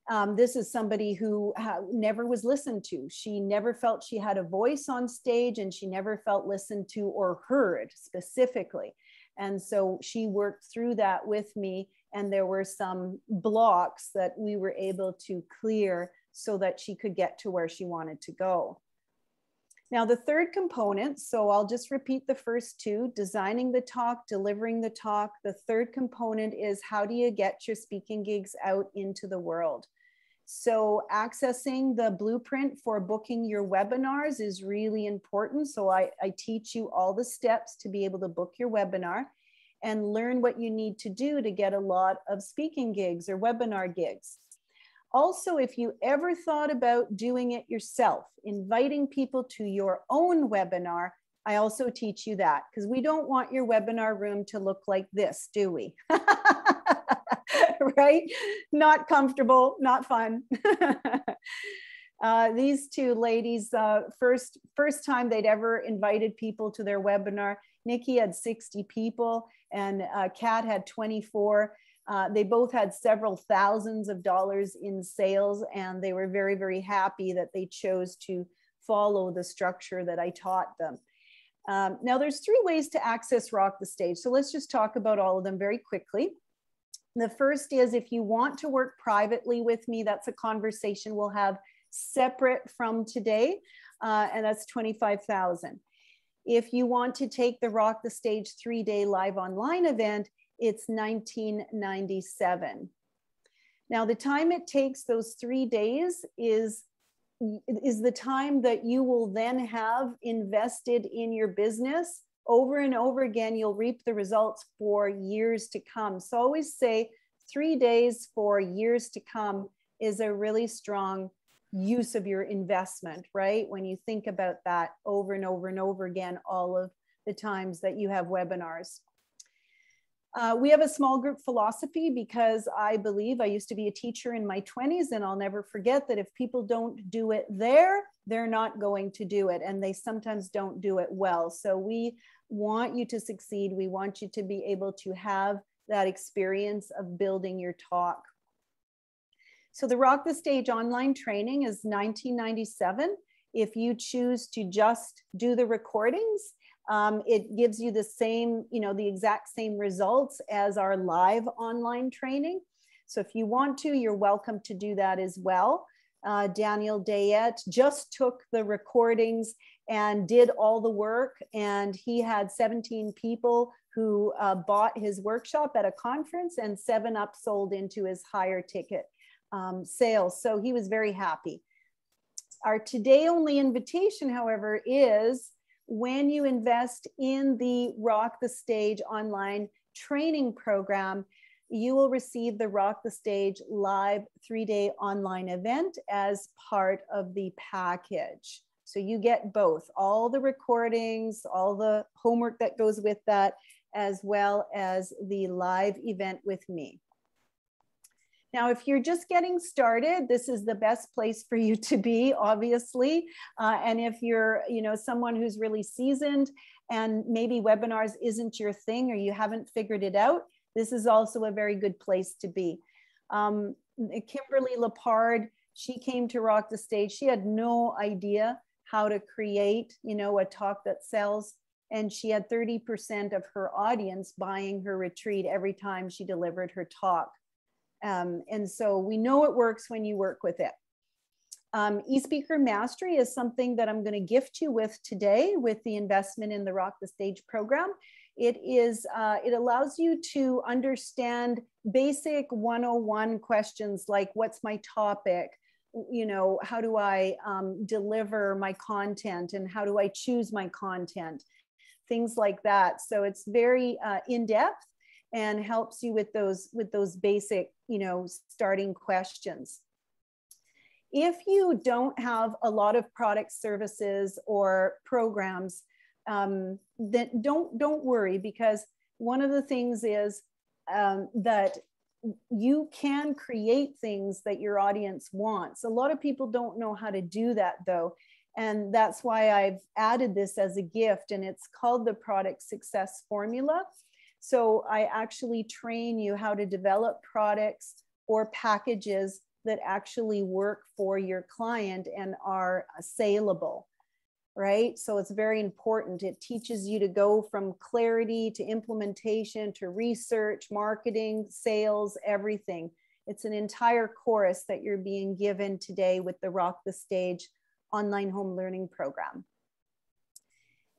Um, this is somebody who never was listened to. She never felt she had a voice on stage and she never felt listened to or heard specifically. And so she worked through that with me. And there were some blocks that we were able to clear so that she could get to where she wanted to go. Now, the third component, so I'll just repeat the first two designing the talk, delivering the talk. The third component is how do you get your speaking gigs out into the world? So, accessing the blueprint for booking your webinars is really important. So, I, I teach you all the steps to be able to book your webinar and learn what you need to do to get a lot of speaking gigs or webinar gigs. Also, if you ever thought about doing it yourself, inviting people to your own webinar, I also teach you that because we don't want your webinar room to look like this, do we? right? Not comfortable, not fun. uh, these two ladies, uh, first first time they'd ever invited people to their webinar. Nikki had 60 people and uh, Kat had 24. Uh, they both had several thousands of dollars in sales, and they were very, very happy that they chose to follow the structure that I taught them. Um, now, there's three ways to access Rock the Stage. So let's just talk about all of them very quickly. The first is if you want to work privately with me, that's a conversation we'll have separate from today, uh, and that's 25,000. If you want to take the Rock the Stage three day live online event, it's 1997. Now, the time it takes those three days is, is the time that you will then have invested in your business. Over and over again, you'll reap the results for years to come. So, always say three days for years to come is a really strong use of your investment, right? When you think about that over and over and over again, all of the times that you have webinars. Uh, we have a small group philosophy because I believe I used to be a teacher in my 20s, and I'll never forget that if people don't do it there, they're not going to do it, and they sometimes don't do it well. So we want you to succeed. We want you to be able to have that experience of building your talk. So the Rock the Stage online training is 1997. If you choose to just do the recordings, um, it gives you the same, you know, the exact same results as our live online training. So if you want to, you're welcome to do that as well. Uh, Daniel Dayet just took the recordings and did all the work, and he had 17 people who uh, bought his workshop at a conference, and seven upsold into his higher ticket um, sales. So he was very happy. Our today only invitation, however, is when you invest in the Rock the Stage online training program, you will receive the Rock the Stage live three day online event as part of the package. So you get both all the recordings, all the homework that goes with that, as well as the live event with me. Now, if you're just getting started, this is the best place for you to be, obviously. Uh, and if you're, you know, someone who's really seasoned and maybe webinars isn't your thing or you haven't figured it out, this is also a very good place to be. Um, Kimberly Lepard, she came to Rock the Stage. She had no idea how to create, you know, a talk that sells. And she had 30% of her audience buying her retreat every time she delivered her talk. Um, and so we know it works when you work with it. Um, eSpeaker Mastery is something that I'm going to gift you with today with the investment in the Rock the Stage program. It is, uh, it allows you to understand basic 101 questions like what's my topic? You know, how do I um, deliver my content and how do I choose my content? Things like that. So it's very uh, in depth and helps you with those with those basic you know starting questions. If you don't have a lot of product services or programs um, then don't don't worry because one of the things is um, that you can create things that your audience wants. A lot of people don't know how to do that though and that's why i've added this as a gift and it's called the product success formula so I actually train you how to develop products or packages that actually work for your client and are saleable right? So it's very important. It teaches you to go from clarity to implementation to research, marketing, sales, everything. It's an entire course that you're being given today with the Rock the Stage online home learning program.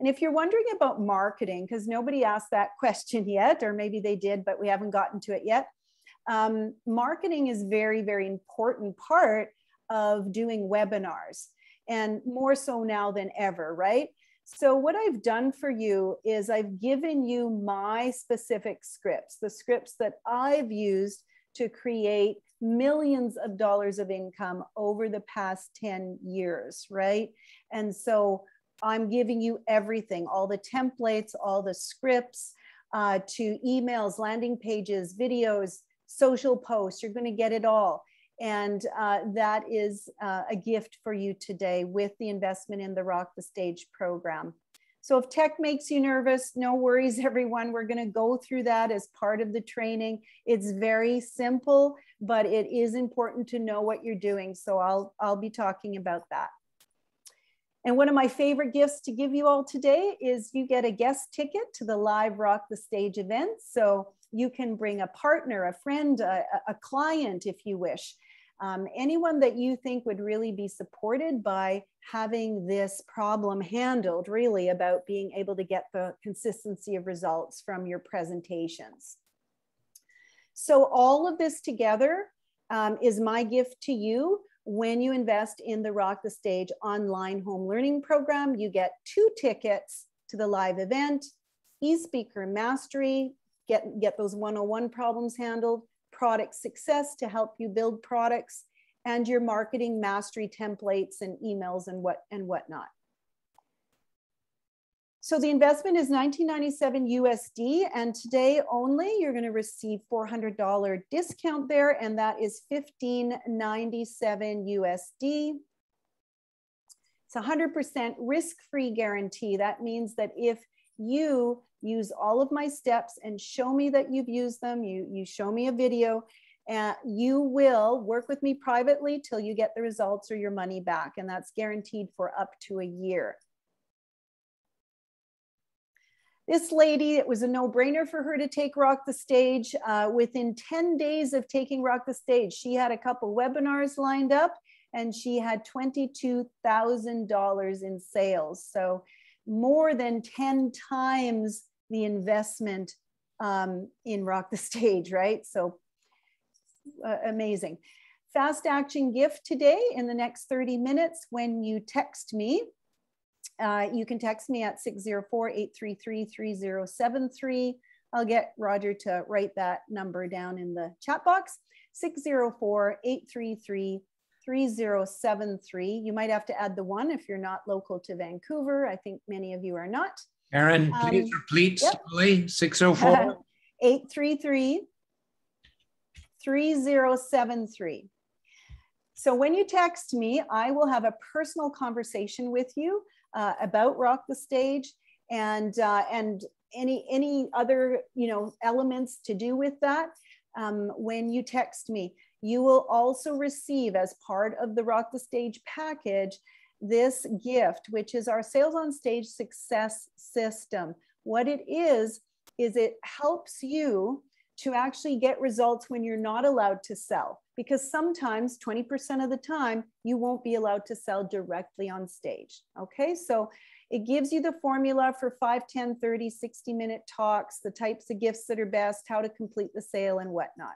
And if you're wondering about marketing, because nobody asked that question yet, or maybe they did, but we haven't gotten to it yet. Um, marketing is very, very important part of doing webinars and more so now than ever, right? So, what I've done for you is I've given you my specific scripts, the scripts that I've used to create millions of dollars of income over the past 10 years, right? And so, I'm giving you everything all the templates, all the scripts, uh, to emails, landing pages, videos, social posts. You're going to get it all. And uh, that is uh, a gift for you today with the investment in the Rock the Stage program. So if tech makes you nervous, no worries, everyone. We're going to go through that as part of the training. It's very simple, but it is important to know what you're doing. So I'll, I'll be talking about that. And one of my favorite gifts to give you all today is you get a guest ticket to the live Rock the Stage event. So you can bring a partner, a friend, a, a client if you wish um, anyone that you think would really be supported by having this problem handled, really about being able to get the consistency of results from your presentations. So all of this together um, is my gift to you. When you invest in the Rock the Stage online home learning program, you get two tickets to the live event, e-speaker mastery, get, get those 101 problems handled, product success to help you build products and your marketing mastery templates and emails and what and whatnot. So the investment is 1997 USD and today only you're going to receive $400 discount there and that is 1597 USD. It's 100% risk-free guarantee. That means that if you use all of my steps and show me that you've used them. You, you show me a video and you will work with me privately till you get the results or your money back. And that's guaranteed for up to a year. This lady, it was a no brainer for her to take Rock the Stage. Uh, within 10 days of taking Rock the Stage, she had a couple webinars lined up and she had $22,000 in sales. So more than 10 times the investment um, in Rock the Stage, right? So uh, amazing. Fast action gift today in the next 30 minutes when you text me. Uh, you can text me at 604-833-3073. I'll get Roger to write that number down in the chat box. 604-833 3073. You might have to add the one if you're not local to Vancouver. I think many of you are not. Karen, please um, repeat yep. slowly 604 833 3073. So when you text me, I will have a personal conversation with you uh, about Rock the Stage and uh, and any any other you know elements to do with that. Um, when you text me, you will also receive as part of the Rock the Stage package this gift, which is our Sales on Stage Success System. What it is, is it helps you to actually get results when you're not allowed to sell. Because sometimes, 20% of the time, you won't be allowed to sell directly on stage. Okay, so it gives you the formula for 5, 10, 30, 60 minute talks, the types of gifts that are best, how to complete the sale, and whatnot.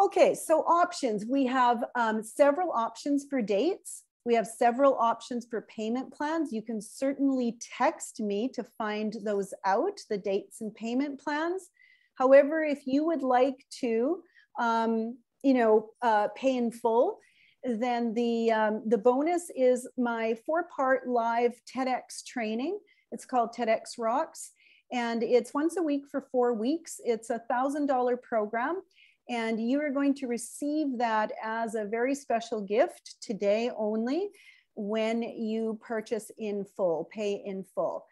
Okay, so options. We have um, several options for dates. We have several options for payment plans. You can certainly text me to find those out, the dates and payment plans. However, if you would like to, um, you know, uh, pay in full, then the, um, the bonus is my four-part live TEDx training. It's called TEDx Rocks, and it's once a week for four weeks. It's a $1,000 program and you are going to receive that as a very special gift today only when you purchase in full, pay in full.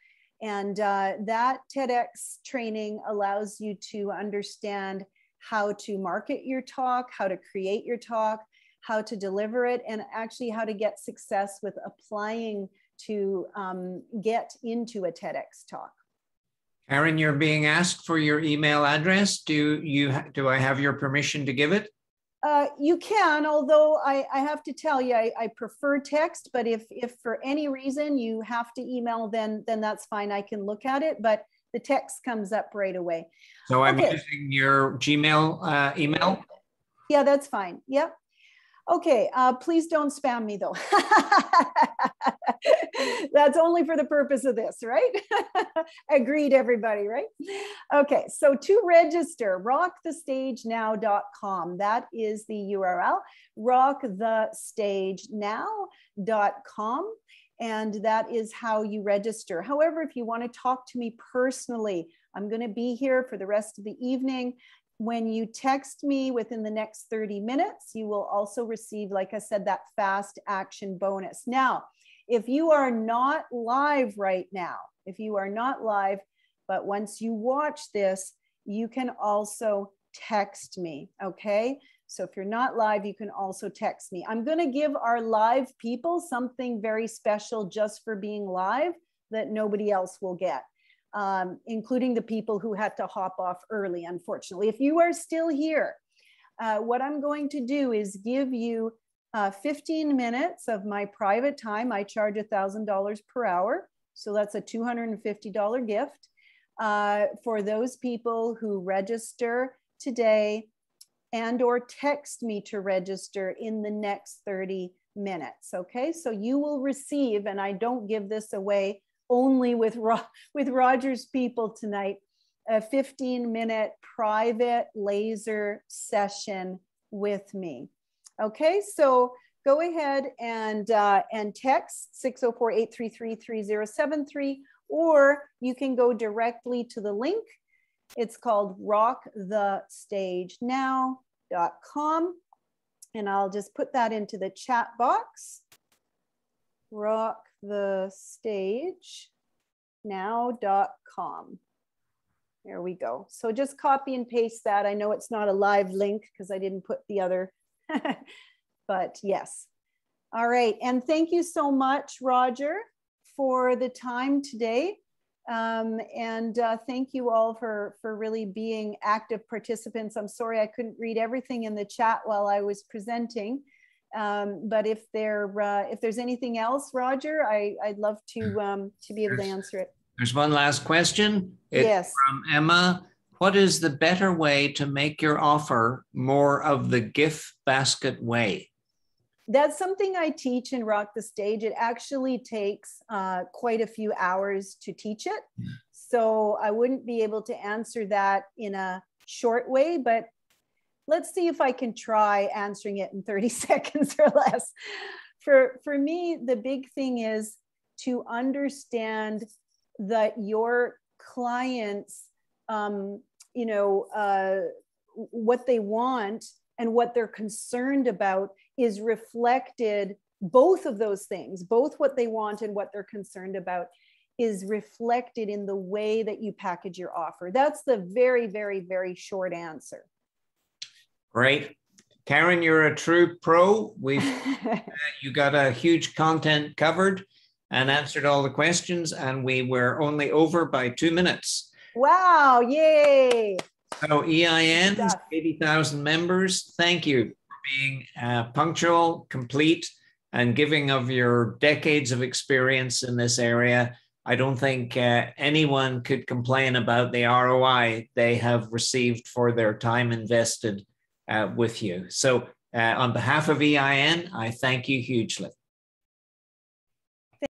And uh, that TEDx training allows you to understand how to market your talk, how to create your talk, how to deliver it, and actually how to get success with applying to um, get into a TEDx talk. Karen, you're being asked for your email address. Do you do I have your permission to give it? Uh, you can, although I, I, have to tell you, I, I, prefer text. But if if for any reason you have to email, then then that's fine. I can look at it, but the text comes up right away. So I'm okay. using your Gmail uh, email. Yeah, that's fine. Yep. Okay, uh, please don't spam me though. That's only for the purpose of this, right? Agreed, everybody, right? Okay, so to register, rockthestagenow.com. That is the URL, rockthestagenow.com. And that is how you register. However, if you want to talk to me personally, I'm going to be here for the rest of the evening. When you text me within the next 30 minutes, you will also receive, like I said, that fast action bonus. Now, if you are not live right now, if you are not live, but once you watch this, you can also text me. Okay. So if you're not live, you can also text me. I'm going to give our live people something very special just for being live that nobody else will get um, including the people who had to hop off early, unfortunately. If you are still here, uh, what I'm going to do is give you uh, 15 minutes of my private time. I charge $1,000 per hour. So that's a $250 gift uh, for those people who register today and or text me to register in the next 30 minutes. Okay, so you will receive, and I don't give this away only with, Ro with Roger's people tonight, a 15 minute private laser session with me. Okay, so go ahead and, uh, and text 604-833-3073, or you can go directly to the link. It's called rockthestagenow.com. And I'll just put that into the chat box. Rock the stage now.com. There we go. So just copy and paste that. I know it's not a live link because I didn't put the other, but yes. All right. And thank you so much, Roger, for the time today. Um, and uh, thank you all for, for really being active participants. I'm sorry I couldn't read everything in the chat while I was presenting. Um, but if there uh, if there's anything else, Roger, I, I'd love to hmm. um, to be able to answer it. There's one last question. It's yes. From Emma. What is the better way to make your offer more of the gift basket way? That's something I teach in Rock the Stage. It actually takes uh, quite a few hours to teach it. Hmm. So I wouldn't be able to answer that in a short way, but let's see if I can try answering it in 30 seconds or less. For, for me, the big thing is to understand that your clients, um, you know, uh, what they want and what they're concerned about is reflected both of those things both what they want and what they're concerned about is reflected in the way that you package your offer that's the very very very short answer Great. Karen, you're a true pro. We've uh, you got a huge content covered and answered all the questions, and we were only over by two minutes. Wow! Yay! So EIN, eighty thousand members. Thank you being uh, punctual, complete, and giving of your decades of experience in this area. I don't think uh, anyone could complain about the ROI they have received for their time invested uh, with you. So, uh, on behalf of EIN, I thank you hugely.